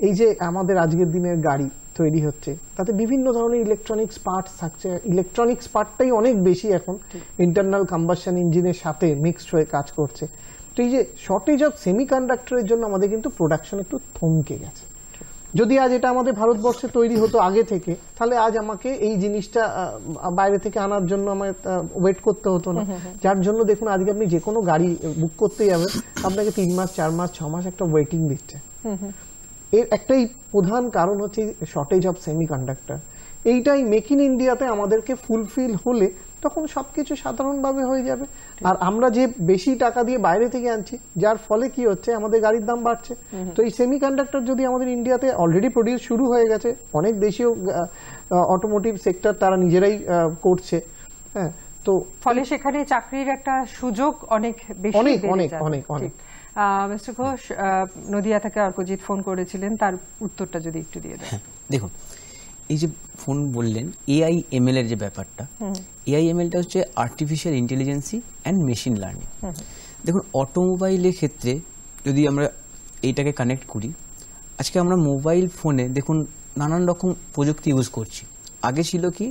এই যে আমাদের আজকের দিনের গাড়ি তৈরি হচ্ছে তাতে বিভিন্ন ধরনের ইলেকট্রনিক্স পার্টস থাকছে। ইলেকট্রনিক্স পার্টটাই অনেক বেশি এখন। ইন্টারনাল কাম্বাসন ইঞ্জিনের সাথে মিক্সড হয়ে কাজ করছে। তো এই যে শর্টেজ অফ সেমিকন্ডাক্টরের জন্য আমাদের কিন্তু প্রোডাকশন একটু থমকে গেছে। যদি আজ এটা আমাদের ভারতবর্ষে তৈরি হতো আগে থেকে তাহলে আজ আমাকে এই জিনিসটা বাইরে থেকে আনার জন্য আমার ওয়েট করতে হতো না। যার জন্য দেখুন আজকে আপনি যে কোনো গাড়ি বুক করতে যাবেন আপনাকে তিন মাস চার মাস ছ মাস একটা ওয়েটিং দিচ্ছে এর একটাই প্রধান কারণ হচ্ছে শর্টেজ অফ সেমিকন্ডাক্টর এইটাই মেক ইন ইন্ডিয়াতে আমাদেরকে ফুলফিল হলে তখন সবকিছু সাধারণভাবে হয়ে যাবে। আর আমরা যে বেশি টাকা দিয়ে বাইরে থেকে আনছি যার ফলে কি হচ্ছে আমাদের গাড়ির দাম বাড়ছে। তো এই সেমিকন্ডাক্টর যদি আমাদের ইন্ডিয়াতে অলরেডি প্রডিউস শুরু হয়ে গেছে অনেক দেশীয় অটোমোটিভ সেক্টর তারা নিজেরাই করছে। হ্যাঁ তো ফলে সেখানে চাকরির একটা সুযোগ অনেক বেশি অনেক, অনেক, অনেক, অনেক। মিস্টার ঘোষ নদিয়া থেকে অর্কজিৎ ফোন করেছিলেন তার উত্তরটা যদি একটু দিয়ে দেন। দেখুন এই যে ফোন বললেন এআই এমএল এর যে ব্যাপারটা এআই এমএলটা হচ্ছে artificial intelligence and machine learning দেখুন অটোমোবাইলের ক্ষেত্রে যদি আমরা এইটাকে কানেক্ট করি আজকে আমরা মোবাইল ফোনে দেখুন নানান রকম প্রযুক্তি ইউজ করছি। আগে ছিল কি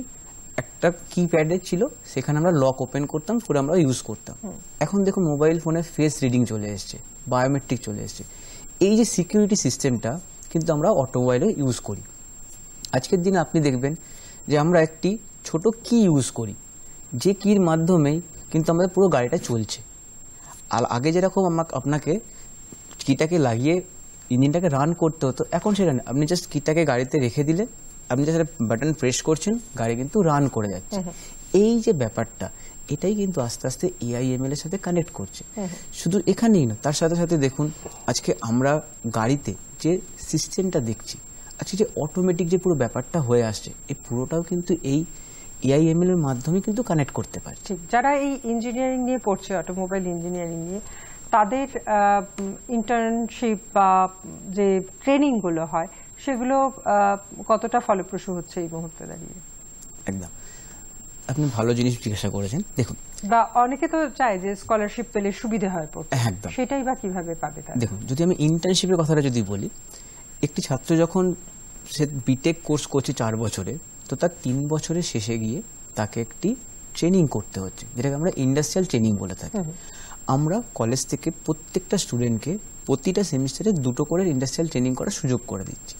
একটা কিপ্যাডের ছিল সেখানে আমরা লক ওপেন করতাম করে আমরা ইউজ করতাম। এখন দেখুন মোবাইল ফোনে ফেস রিডিং চলে এসছে বায়োমেট্রিক চলে এসছে। এই যে সিকিউরিটি সিস্টেমটা কিন্তু আমরা অটোমোবাইলে ইউজ করি। আজকের দিনে আপনি দেখবেন যে আমরা একটি ছোট কি ইউজ করি যে কির মাধ্যমেই কিন্তু আমাদের পুরো গাড়িটা চলছে। আর আগে যেরকম আমাকে আপনাকে কিটাকে লাগিয়ে ইঞ্জিনটাকে রান করতে হতো এখন সেটা আপনি জাস্ট কিটাকে গাড়িতে রেখে দিলেন আপনি জাস্ট বাটন প্রেস করছেন গাড়ি কিন্তু রান করে যাচ্ছে। এই যে ব্যাপারটা এটাই কিন্তু আস্তে আস্তে এআই এমএল এর সাথে কানেক্ট করছে। শুধু এখানেই না তার সাথে সাথে দেখুন আজকে আমরা গাড়িতে যে সিস্টেমটা দেখছি আজকে যে অটোমেটিক যে পুরো ব্যাপারটা হয়ে আসছে এই পুরোটাও কিন্তু এই এআই এমএল এর মাধ্যমে কিন্তু কানেক্ট করতে পারছে। ঠিক যারা এই ইঞ্জিনিয়ারিং নিয়ে পড়ছে অটোমোবাইল ইঞ্জিনিয়ারিং নিয়ে তাদের ইন্টার্নশিপ বা যে ট্রেনিংগুলো হয় সেগুলো কতটা ফলপ্রসূ হচ্ছে এই মুহূর্তে দাঁড়িয়ে? একদম। আপনি ভালো জিনিস জিজ্ঞাসা করেছেন। দেখুন। বা অনেকে তো চায় যে স্কলারশিপ পেলে সুবিধা হয় পড়তে একদম। সেটাই বা কীভাবে পাবে তারা? দেখুন যদি আমি ইন্টার্নশিপের কথাটা যদি বলি একটি ছাত্র যখন সে বিটেক কোর্স করছে চার বছরে তো তার তিন বছরের শেষে গিয়ে তাকে একটি ট্রেনিং করতে হচ্ছে যেটাকে আমরা ইন্ডাস্ট্রিয়াল ট্রেনিং বলে থাকি। আমরা কলেজ থেকে প্রত্যেকটা স্টুডেন্টকে প্রতিটা সেমিস্টারে দুটো করে ইন্ডাস্ট্রিয়াল ট্রেনিং করার সুযোগ করে দিচ্ছি।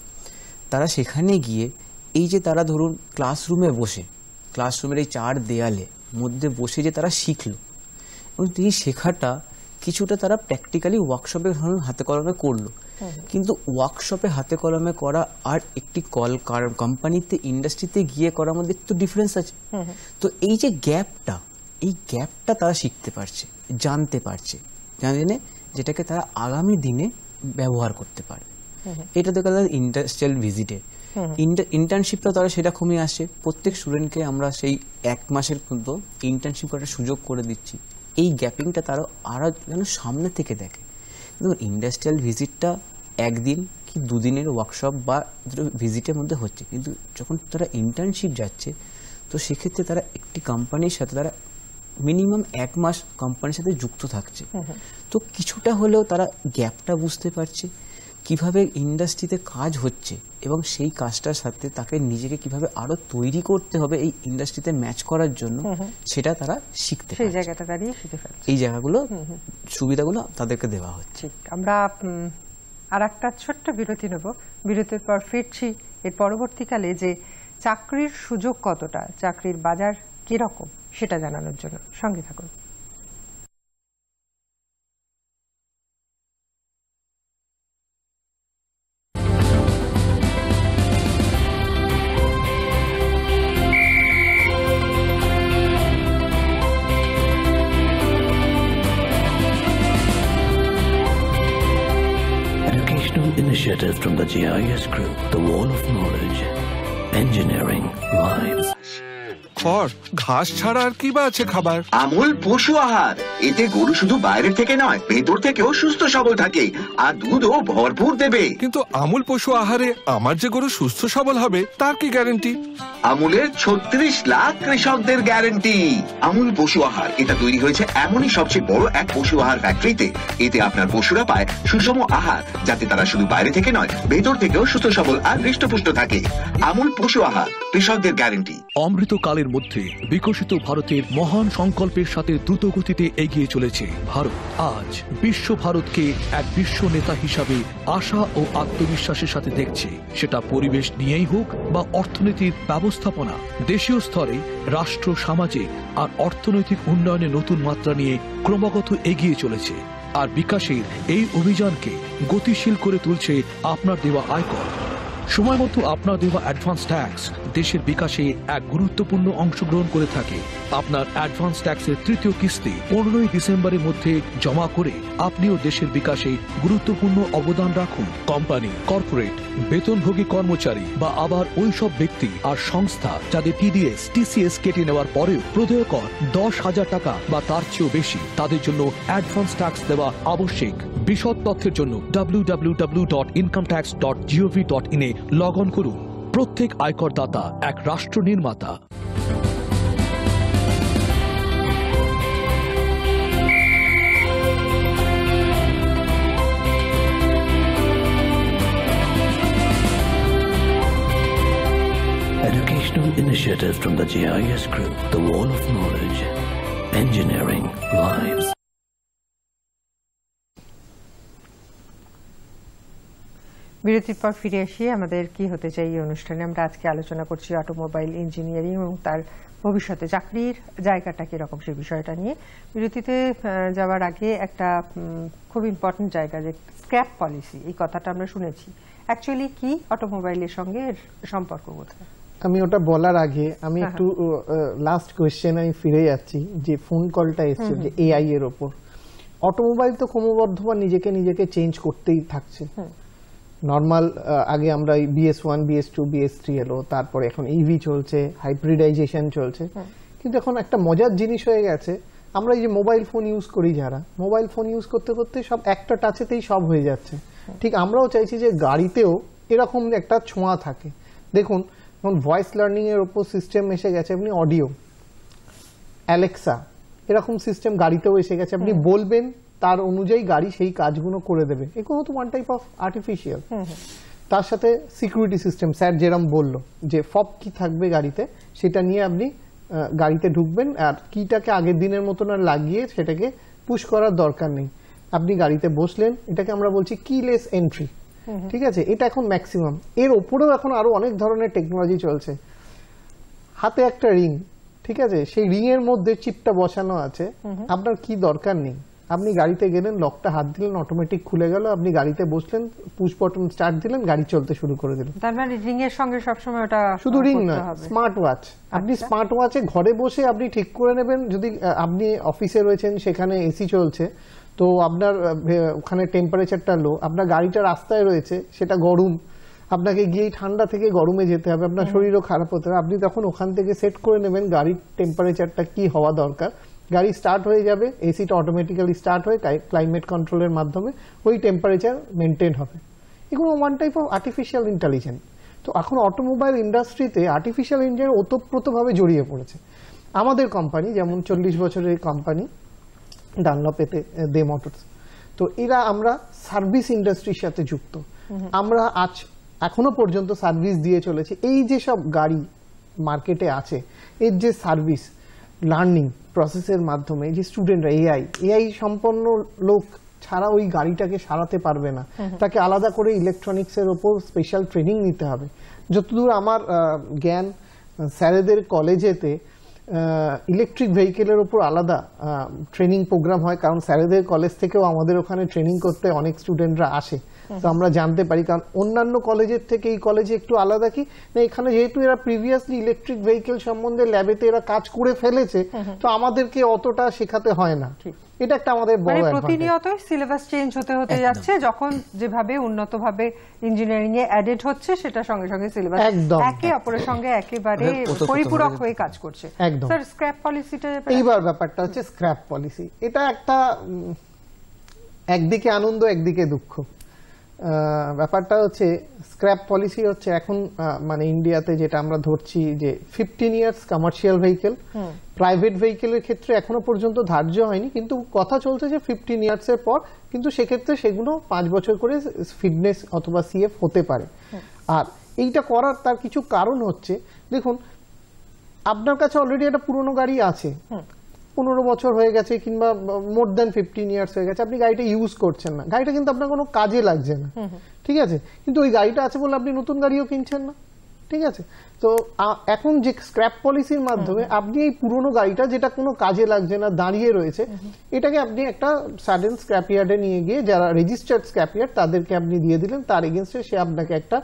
তারা সেখানে গিয়ে এই যে তারা ধরুন ক্লাসরুমে বসে ক্লাসরুমের এই চার দেয়ালে মধ্যে বসে যে তারা শিখল এবং এই শেখাটা কিছুটা তারা প্র্যাকটিক্যালি ওয়ার্কশপে ধরুন হাতে কলমে করল। কিন্তু ওয়ার্কশপে হাতে কলমে করা আর একটি কল কোম্পানিতে ইন্ডাস্ট্রিতে গিয়ে করার মধ্যে একটু ডিফারেন্স আছে। তো এই যে গ্যাপটা এই গ্যাপটা তারা শিখতে পারছে জানতে পারছে। জানে যেটাকে তারা আগামী দিনে ব্যবহার করতে পারে এটা তো গেল ইন্ডাস্ট্রিয়াল ভিজিটে ইন্টার্নশিপটা তারা সেরকমই আসে প্রত্যেক স্টুডেন্টকে আমরা সেই এক মাসের মতো ইন্টার্নশিপ করার সুযোগ করে দিচ্ছি। এই গ্যাপিংটা তারা আরও যেন সামনে থেকে দেখে। কিন্তু ইন্ডাস্ট্রিয়াল ভিজিটটা একদিন কি দুদিনের ওয়ার্কশপ বা ভিজিটের মধ্যে হচ্ছে। কিন্তু যখন তারা ইন্টার্নশিপ যাচ্ছে তো সেক্ষেত্রে তারা একটি কোম্পানির সাথে তারা মিনিমাম এক মাস কোম্পানির সাথে যুক্ত থাকছে। তো কিছুটা হলেও তারা গ্যাপটা বুঝতে পারছে। কীভাবে ইন্ডাস্ট্রিতে কাজ হচ্ছে এবং সেই কাজটার সাথে তাকে নিজেকে কীভাবে আরও তৈরি করতে হবে এই ইন্ডাস্ট্রিতে ম্যাচ করার জন্য সেটা তারা শিখতে সেই জায়গাটা দাঁড়িয়ে শিখে ফেলছে। এই জায়গাগুলো সুবিধাগুলো তাদেরকে দেওয়া হচ্ছে। আমরা আর একটা ছোট্ট বিরতি নেব। বিরতির পর ফিরছি। এর পরবর্তীকালে যে চাকরির সুযোগ কতটা চাকরির বাজার কীরকম সেটা জানানোর জন্য। সঙ্গে থাকুন। Initiatives from the GIS Group, the Wall of Knowledge, Engineering Lives. খড় ঘাস ছাড়া আর কি বা আছে খাবার? আমুল পশু আহার। এতে গরু শুধু বাইরে থেকে নয় ভেতর থেকেও সুস্থ সবল থাকে আর দুধও ভরপুর দেবে। কিন্তু আমুল পশু আহারে আমার যে গরু সুস্থ সবল হবে তার কি গ্যারেন্টি আমুলের ছত্রিশ লাখ কৃষকদের গ্যারেন্টি আমুল পশু আহার এটা তৈরি হয়েছে এমনই সবচেয়ে বড় এক পশু আহার ফ্যাক্টরিতে এতে আপনার পশুরা পায় সুষম আহার যাতে তারা শুধু বাইরে থেকে নয় ভেতর থেকেও সুস্থ সবল আর হৃষ্টপুষ্ট থাকে। আমুল পশু আহার কৃষকদের গ্যারেন্টি অমৃতকালের মধ্যে বিকশিত ভারতের মহান সংকল্পের সাথে দ্রুত গতিতে এগিয়ে চলেছে ভারত। আজ বিশ্ব ভারতকে এক বিশ্ব নেতা হিসাবে আশা ও আত্মবিশ্বাসের সাথে দেখছে। সেটা পরিবেশ নিয়েই হোক বা অর্থনীতির ব্যবস্থাপনা, দেশীয় স্তরে রাষ্ট্র সামাজিক আর অর্থনৈতিক উন্নয়নে নতুন মাত্রা নিয়ে ক্রমাগত এগিয়ে চলেছে। আর বিকাশের এই অভিযানকে গতিশীল করে তুলছে আপনার দেওয়া আয়কর। সময় মতো আপনার দেওয়া অ্যাডভান্স ট্যাক্স দেশের বিকাশে এক গুরুত্বপূর্ণ অংশগ্রহণ করে থাকে। আপনার অ্যাডভান্স ট্যাক্সের তৃতীয় কিস্তি পনেরোই ডিসেম্বরের মধ্যে জমা করে আপনিও দেশের বিকাশে গুরুত্বপূর্ণ অবদান রাখুন। কোম্পানি, কর্পোরেট, বেতনভোগী কর্মচারী বা আবার ওই সব ব্যক্তি আর সংস্থা যাদের টিডিএস টিসিএস কেটে নেওয়ার পরেও প্রদেয় কর দশ হাজার টাকা বা তার চেয়েও বেশি তাদের জন্য অ্যাডভান্স ট্যাক্স দেওয়া আবশ্যিক। বিশদ তথ্যের জন্য www.incometax.gov.in এ লগ অন করুন প্রত্যেক আয়করদাতা এক রাষ্ট্র নির্মাতা Educational initiatives from the GIS Group, the Wall of Knowledge, Engineering Lives. বিরতির পর ফিরে আসি আমাদের কি হতে চাই এই অনুষ্ঠানে আমরা আজকে আলোচনা করছি অটোমোবাইল ইঞ্জিনিয়ারিং এবং তার ভবিষ্যতে চাকরির জায়গাটা কীরকম সেই বিষয়টা নিয়ে। বিরতিতে যাওয়ার আগে একটা খুব ইম্পর্টেন্ট জায়গা যে স্ক্র্যাপ পলিসি এই কথাটা আমরা শুনেছি। অ্যাকচুয়ালি কি অটোমোবাইলের সঙ্গে সম্পর্ক কোথায়? আমি ওটা বলার আগে আমি হ্যাঁ, একটু লাস্ট কোয়েশ্চেন আমি ফিরে যাচ্ছি যে ফোন কলটা এসছে যে এআই এর ওপর। অটোমোবাইল তো ক্রমবর্ধমান নিজেকে নিজেকে চেঞ্জ করতেই থাকছে। নর্মাল আগে আমরা BS one BS two BS three এলো তারপরে এখন ইভি চলছে হাইব্রিডাইজেশন চলছে। কিন্তু এখন একটা মজার জিনিস হয়ে গেছে আমরা এই যে মোবাইল ফোন ইউজ করি যারা মোবাইল ফোন ইউজ করতে করতে সব একটা টাচেতেই সব হয়ে যাচ্ছে। ঠিক আমরাও চাইছি যে গাড়িতেও এরকম একটা ছোঁয়া থাকে। দেখুন এখন ভয়েস লার্নিংয়ের ওপর সিস্টেম এসে গেছে আপনি অডিও অ্যালেক্সা এরকম সিস্টেম গাড়িতেও এসে গেছে আপনি বলবেন তার অনুযায়ী গাড়ি সেই কাজগুলো করে দেবে। এগুলো তো ওয়ান টাইপ অফ আর্টিফিশিয়াল তার সাথে সিকিউরিটি সিস্টেম স্যার যেরম বলল যে ফব কি থাকবে গাড়িতে সেটা নিয়ে আপনি গাড়িতে ঢুকবেন আর কিটাকে আগের দিনের মতন আর লাগিয়ে সেটাকে পুশ করার দরকার নেই। আপনি গাড়িতে বসলেন এটাকে আমরা বলছি কিলেস এন্ট্রি ঠিক আছে? এটা এখন ম্যাক্সিমাম এর ওপরেও এখন আরও অনেক ধরনের টেকনোলজি চলছে। হাতে একটা রিং ঠিক আছে? সেই রিং এর মধ্যে চিপটা বসানো আছে। আপনার কি দরকার নেই? আপনি গাড়িতে গেলেন লকটা হাত দিলেন অটোমেটিক খুলে গেল আপনি গাড়িতে বসলেন পুশ বটন স্টার্ট দিলেন গাড়ি চলতে শুরু করে দিলেন। তার মানে রিং এর সঙ্গে সবসময় ওটা শুধু রিং না স্মার্ট ওয়াচ আপনি আচ্ছা। স্মার্ট ওয়াচে ঘরে বসে আপনি ঠিক করে নেবেন যদি আপনি অফিসে রয়েছেন সেখানে এসি চলছে তো আপনার ওখানে টেম্পারেচারটা লো আপনার গাড়িটা রাস্তায় রয়েছে সেটা গরম আপনাকে গিয়ে ঠান্ডা থেকে গরমে যেতে হবে আপনার শরীরও খারাপ হতে হবে আপনি তখন ওখান থেকে সেট করে নেবেন গাড়ির টেম্পারেচারটা কি হওয়া দরকার। গাড়ি স্টার্ট হয়ে যাবে এসিটা অটোমেটিক্যালি স্টার্ট হয়ে ক্লাইমেট কন্ট্রোলের মাধ্যমে ওই টেম্পারেচার মেনটেন হবে। এগুলো one type of artificial intelligence তো এখন অটোমোবাইল ইন্ডাস্ট্রিতে আর্টিফিশিয়াল ইন্টেলিজেন্স ওতপ্রোতভাবে জড়িয়ে পড়েছে। আমাদের কোম্পানি যেমন চল্লিশ বছরের কোম্পানি ডানলপেতে দে মোটরস তো এরা আমরা সার্ভিস ইন্ডাস্ট্রির সাথে যুক্ত। আমরা আজ এখনও পর্যন্ত সার্ভিস দিয়ে চলেছি। এই যে সব গাড়ি মার্কেটে আছে এর যে সার্ভিস লার্নিং প্রসেসের মাধ্যমে যে স্টুডেন্টরা এআই এআই সম্পন্ন লোক ছাড়া ওই গাড়িটাকে সারাতে পারবে না। তাকে আলাদা করে ইলেকট্রনিক্স এর ওপর স্পেশাল ট্রেনিং নিতে হবে। যতদূর আমার জ্ঞান স্যারেদের কলেজেতে ইলেকট্রিক ভেহিকেলের ওপর আলাদা ট্রেনিং প্রোগ্রাম হয় কারণ স্যারেদের কলেজ থেকেও আমাদের ওখানে ট্রেনিং করতে অনেক স্টুডেন্টরা আসে। তো আমরা জানতে পারি কারণ অন্যান্য কলেজের থেকে এই কলেজে একটু আলাদা কি? না এখানে যেহেতু এরা প্রিভিয়াসলি ইলেকট্রিক ভেহিকেল সম্বন্ধে ল্যাবেতে এরা কাজ করে ফেলেছে তো আমাদেরকে অতটা শেখাতে হয় না। এটা একটা আমাদের বড় মানে প্রতিনিয়ত সিলেবাস চেঞ্জ হতে হতে যাচ্ছে যখন যেভাবে উন্নত ভাবে ইঞ্জিনিয়ারিং এ অ্যাডেড হচ্ছে সেটা সঙ্গে সঙ্গে সিলেবাস একদম। একে অপরের সঙ্গে একেবারে পরিপূরক হয়ে কাজ করছে। স্যার স্ক্র্যাপ পলিসিটা এইবার ব্যাপারটা হচ্ছে স্ক্র্যাপ পলিসি এটা একটা একদিকে আনন্দ একদিকে দুঃখ। ব্যাপারটা হচ্ছে স্ক্র্যাপ পলিসি হচ্ছে এখন মানে ইন্ডিয়াতে যেটা আমরা ধরছি যে fifteen years commercial vehicle private ভেহিকেলের ক্ষেত্রে এখনও পর্যন্ত ধার্য হয়নি কিন্তু কথা চলছে যে ফিফটিন ইয়ার্স এর পর কিন্তু সেক্ষেত্রে সেগুলো পাঁচ বছর করে ফিটনেস অথবা সিএফ হতে পারে। আর এইটা করার তার কিছু কারণ হচ্ছে দেখুন আপনার কাছে অলরেডি একটা পুরনো গাড়ি আছে পনেরো বছর হয়ে গেছে কিংবা মোর দেন ফিফটিন ইয়ার্স হয়ে গেছে আপনি গাড়িটা ইউজ করছেন না। গাড়িটা কিন্তু আপনার কোনো কাজে লাগছে না। ঠিক আছে? কিন্তু ওই গাড়িটা আছে বলে আপনি নতুন গাড়িও কিনছেন না। ঠিক আছে? তো এখন যে স্ক্র্যাপ পলিসির মাধ্যমে আপনি এই পুরনো গাড়িটা যেটা কোনো কাজে লাগছে না দাঁড়িয়ে রয়েছে এটাকে আপনি একটা সাডেন স্ক্র্যাপ ইয়ার্ডে নিয়ে গিয়ে যারা রেজিস্টার্ড স্ক্র্যাপ ইয়ার্ড তাদেরকে আপনি দিয়ে দিলেন তার এগেনস্টে সে আপনাকে একটা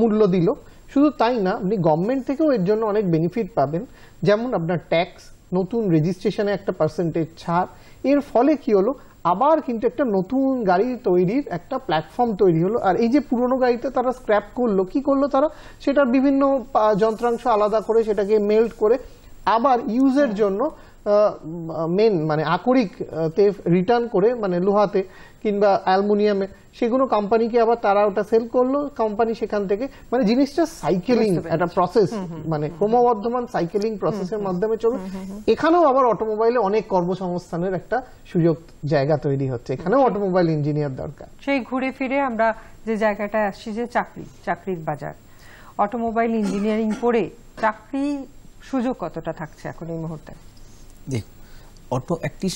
মূল্য দিল। শুধু তাই না আপনি গভর্নমেন্ট থেকেও এর জন্য অনেক বেনিফিট পাবেন। যেমন আপনার ট্যাক্স নতুন রেজিস্ট্রেশনে একটা পার্সেন্টেজ ছাড়। এর ফলে কি হলো? আবার কিন্তু একটা নতুন গাড়ি তৈরির একটা প্ল্যাটফর্ম তৈরি হলো। আর এই যে পুরনো গাড়িতে তারা স্ক্র্যাপ করল, কি করল তারা? সেটার বিভিন্ন যন্ত্রাংশ আলাদা করে সেটাকে মেল্ট করে আবার ইউজের জন্য মেন মানে আকরিক তে রিটার্ন করে মানে লোহাতে কিংবা অ্যালুমিনিয়ামে সেগুলো কোম্পানিকে আবার তারা ওটা সেল করল কোম্পানি সেখান থেকে মানে জিনিসটা সাইকেলিং একটা প্রসেস মানে ক্রমবর্ধমান সাইকেলিং প্রসেসের মাধ্যমে চলবে এখানেও আবার অটোমোবাইলে অনেক কর্মসংস্থানের একটা সুযোগ জায়গা তৈরি হচ্ছে। এখানেও অটোমোবাইল ইঞ্জিনিয়ার দরকার। সেই ঘুরে ফিরে আমরা যে জায়গাটায় আসছি যে চাকরি চাকরির বাজার অটোমোবাইল ইঞ্জিনিয়ারিং পড়ে চাকরি সুযোগ কতটা থাকছে এখন এই মুহূর্তে? দেখ অটো একটি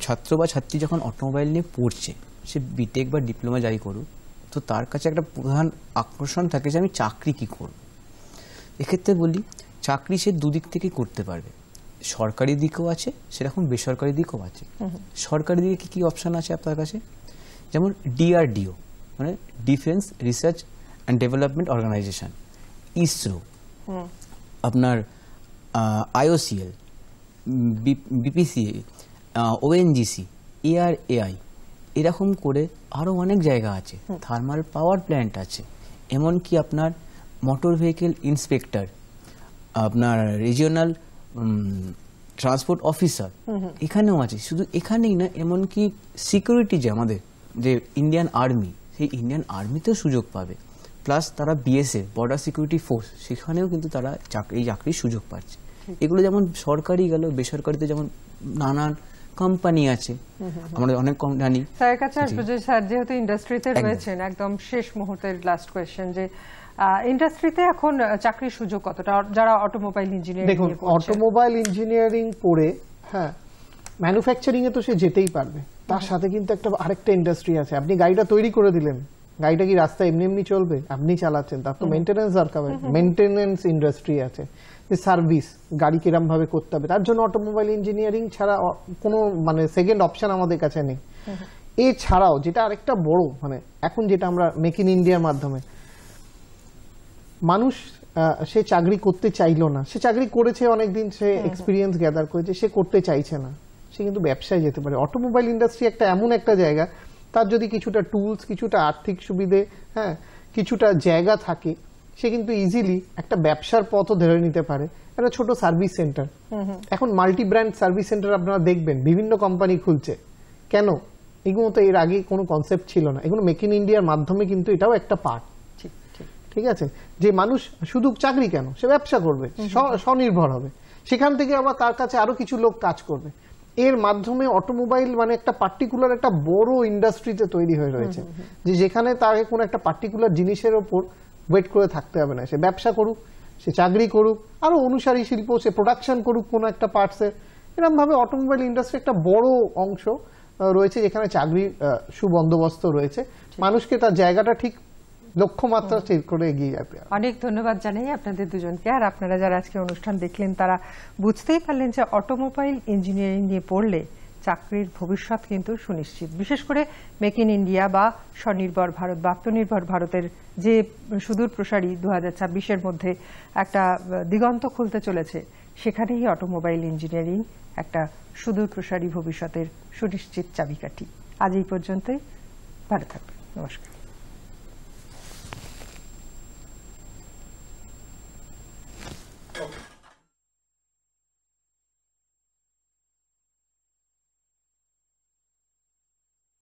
ছাত্র বা ছাত্রী যখন অটোমোবাইল নিয়ে পড়ছে সে বিটেক বা ডিপ্লোমা যাই করুক তো তার কাছে একটা প্রধান আকর্ষণ থাকে যে আমি চাকরি কি করব। এক্ষেত্রে বলি চাকরি সে দুদিক থেকে করতে পারবে। সরকারি দিকও আছে সেরকম বেসরকারি দিকও আছে। সরকারি দিকে কি কি অপশান আছে আপনার কাছে? যেমন ডিআরডিও মানে defence research and development organisation ISRO আপনার IOCL BPCL ONGC AR AI এরকম করে আরও অনেক জায়গা আছে। থার্মাল পাওয়ার প্ল্যান্ট আছে। এমনকি আপনার মোটর ভেহিকেল ইন্সপেক্টর আপনার রিজিওনাল ট্রান্সপোর্ট অফিসার এখানেও আছে। শুধু এখানেই না এমনকি সিকিউরিটি যে আমাদের যে ইন্ডিয়ান আর্মি সেই ইন্ডিয়ান আর্মিতেও সুযোগ পাবে। প্লাস তারা বিএসএফ বর্ডার সিকিউরিটি ফোর্স সেখানেও কিন্তু তারা চাকরি চাকরির সুযোগ পাচ্ছে। এগুলো যেমন সরকারি গেল বেসরকারিতে যেমন নানান কোম্পানি আছে। আমরা অনেক কম জানি। স্যারের কাছে। আসব যে স্যার যেহেতু ইন্ডাস্ট্রিতে রয়েছেন একদম শেষ মুহূর্তের লাস্ট কোয়েশ্চেন যে ইন্ডাস্ট্রিতে এখন চাকরির সুযোগ কতটা? যারা অটোমোবাইল ইঞ্জিনিয়ারিং দেখুন অটোমোবাইল ইঞ্জিনিয়ারিং পড়ে হ্যাঁ ম্যানুফ্যাকচারিং এ তো সে যেতেই পারবে। তার সাথে কিন্তু একটা আরেকটা ইন্ডাস্ট্রি আছে। আপনি গাড়িটা তৈরি করে দিলেন। গাড়িটা কি রাস্তায় এমনি এমনি চলবে? আপনি চালাচ্ছেন। তার তো মেনটেনেন্স দরকার মেনটেনেন্স ইন্ডাস্ট্রি আছে। যে সার্ভিস গাড়ি কিরমভাবে করতে হবে। তার জন্য অটোমোবাইল ইঞ্জিনিয়ারিং ছাড়া কোনো মানে সেকেন্ড অপশন আমাদের কাছে নেই। এছাড়াও যেটা আরেকটা বড় মানে এখন যেটা আমরা মেক ইন ইন্ডিয়ার মাধ্যমে মানুষ সে চাকরি করতে চাইলো না। সে চাকরি করেছে অনেকদিন সে এক্সপিরিয়েন্স গ্যাদার করেছে সে করতে চাইছে না। সে কিন্তু ব্যবসায় যেতে পারে। অটোমোবাইল ইন্ডাস্ট্রি একটা এমন একটা জায়গা তার যদি কিছুটা টুলস কিছুটা আর্থিক সুবিধে হ্যাঁ কিছুটা জায়গা থাকে সে কিন্তু ইজিলি একটা ব্যবসার পথও ধরে নিতে পারে। একটা ছোট সার্ভিস সেন্টার এখন মাল্টি ব্র্যান্ড সার্ভিস সেন্টার আপনারা দেখবেন বিভিন্ন কোম্পানি খুলছে। কেন? এগুলো তো এর আগে কোনো কনসেপ্ট ছিল না। এগুলো মেক ইন ইন্ডিয়ার মাধ্যমে কিন্তু এটাও একটা পার্ট ঠিক আছে? যে মানুষ শুধু চাকরি কেন? সে ব্যবসা করবে। স্বনির্ভর হবে। সেখান থেকে আবার তার কাছে আরও কিছু লোক কাজ করবে। এর মাধ্যমে অটোমোবাইল মানে একটা পার্টিকুলার একটা বড় ইন্ডাস্ট্রিতে তৈরি হয়ে রয়েছে। যে যেখানে তাকে কোনো একটা পার্টিকুলার জিনিসের ওপর ওয়েট করে থাকতে হবে না। সে ব্যবসা করুক সে চাকরি করুক আরও অনুসারী শিল্প সে প্রোডাকশন করুক কোনো একটা পার্টসে এরকম ভাবে অটোমোবাইল ইন্ডাস্ট্রি একটা বড় অংশ রয়েছে যেখানে চাকরির সুবন্দোবস্ত রয়েছে। মানুষকে তার জায়গাটা ঠিক লক্ষ্যমাত্রা ঠিক করে এগিয়ে যাবে অনেক ধন্যবাদ জানাই আপনাদের দুজনকে। আর আপনারা যারা আজকে অনুষ্ঠান দেখলেন তারা বুঝতেই পারলেন যে অটোমোবাইল ইঞ্জিনিয়ারিং নিয়ে পড়লে চাকরির ভবিষ্যৎ কিন্তু সুনিশ্চিত। বিশেষ করে মেক ইন ইন্ডিয়া বা স্বনির্ভর ভারত বা আত্মনির্ভর ভারতের যে সুদূর প্রসারী দু হাজার মধ্যে একটা দিগন্ত খুলতে চলেছে, সেখানেই অটোমোবাইল ইঞ্জিনিয়ারিং একটা সুদূর প্রসারী ভবিষ্যতের সুনিশ্চিত চাবিকাঠি। আজ এই পর্যন্তই। ভালো থাকবেন। নমস্কার।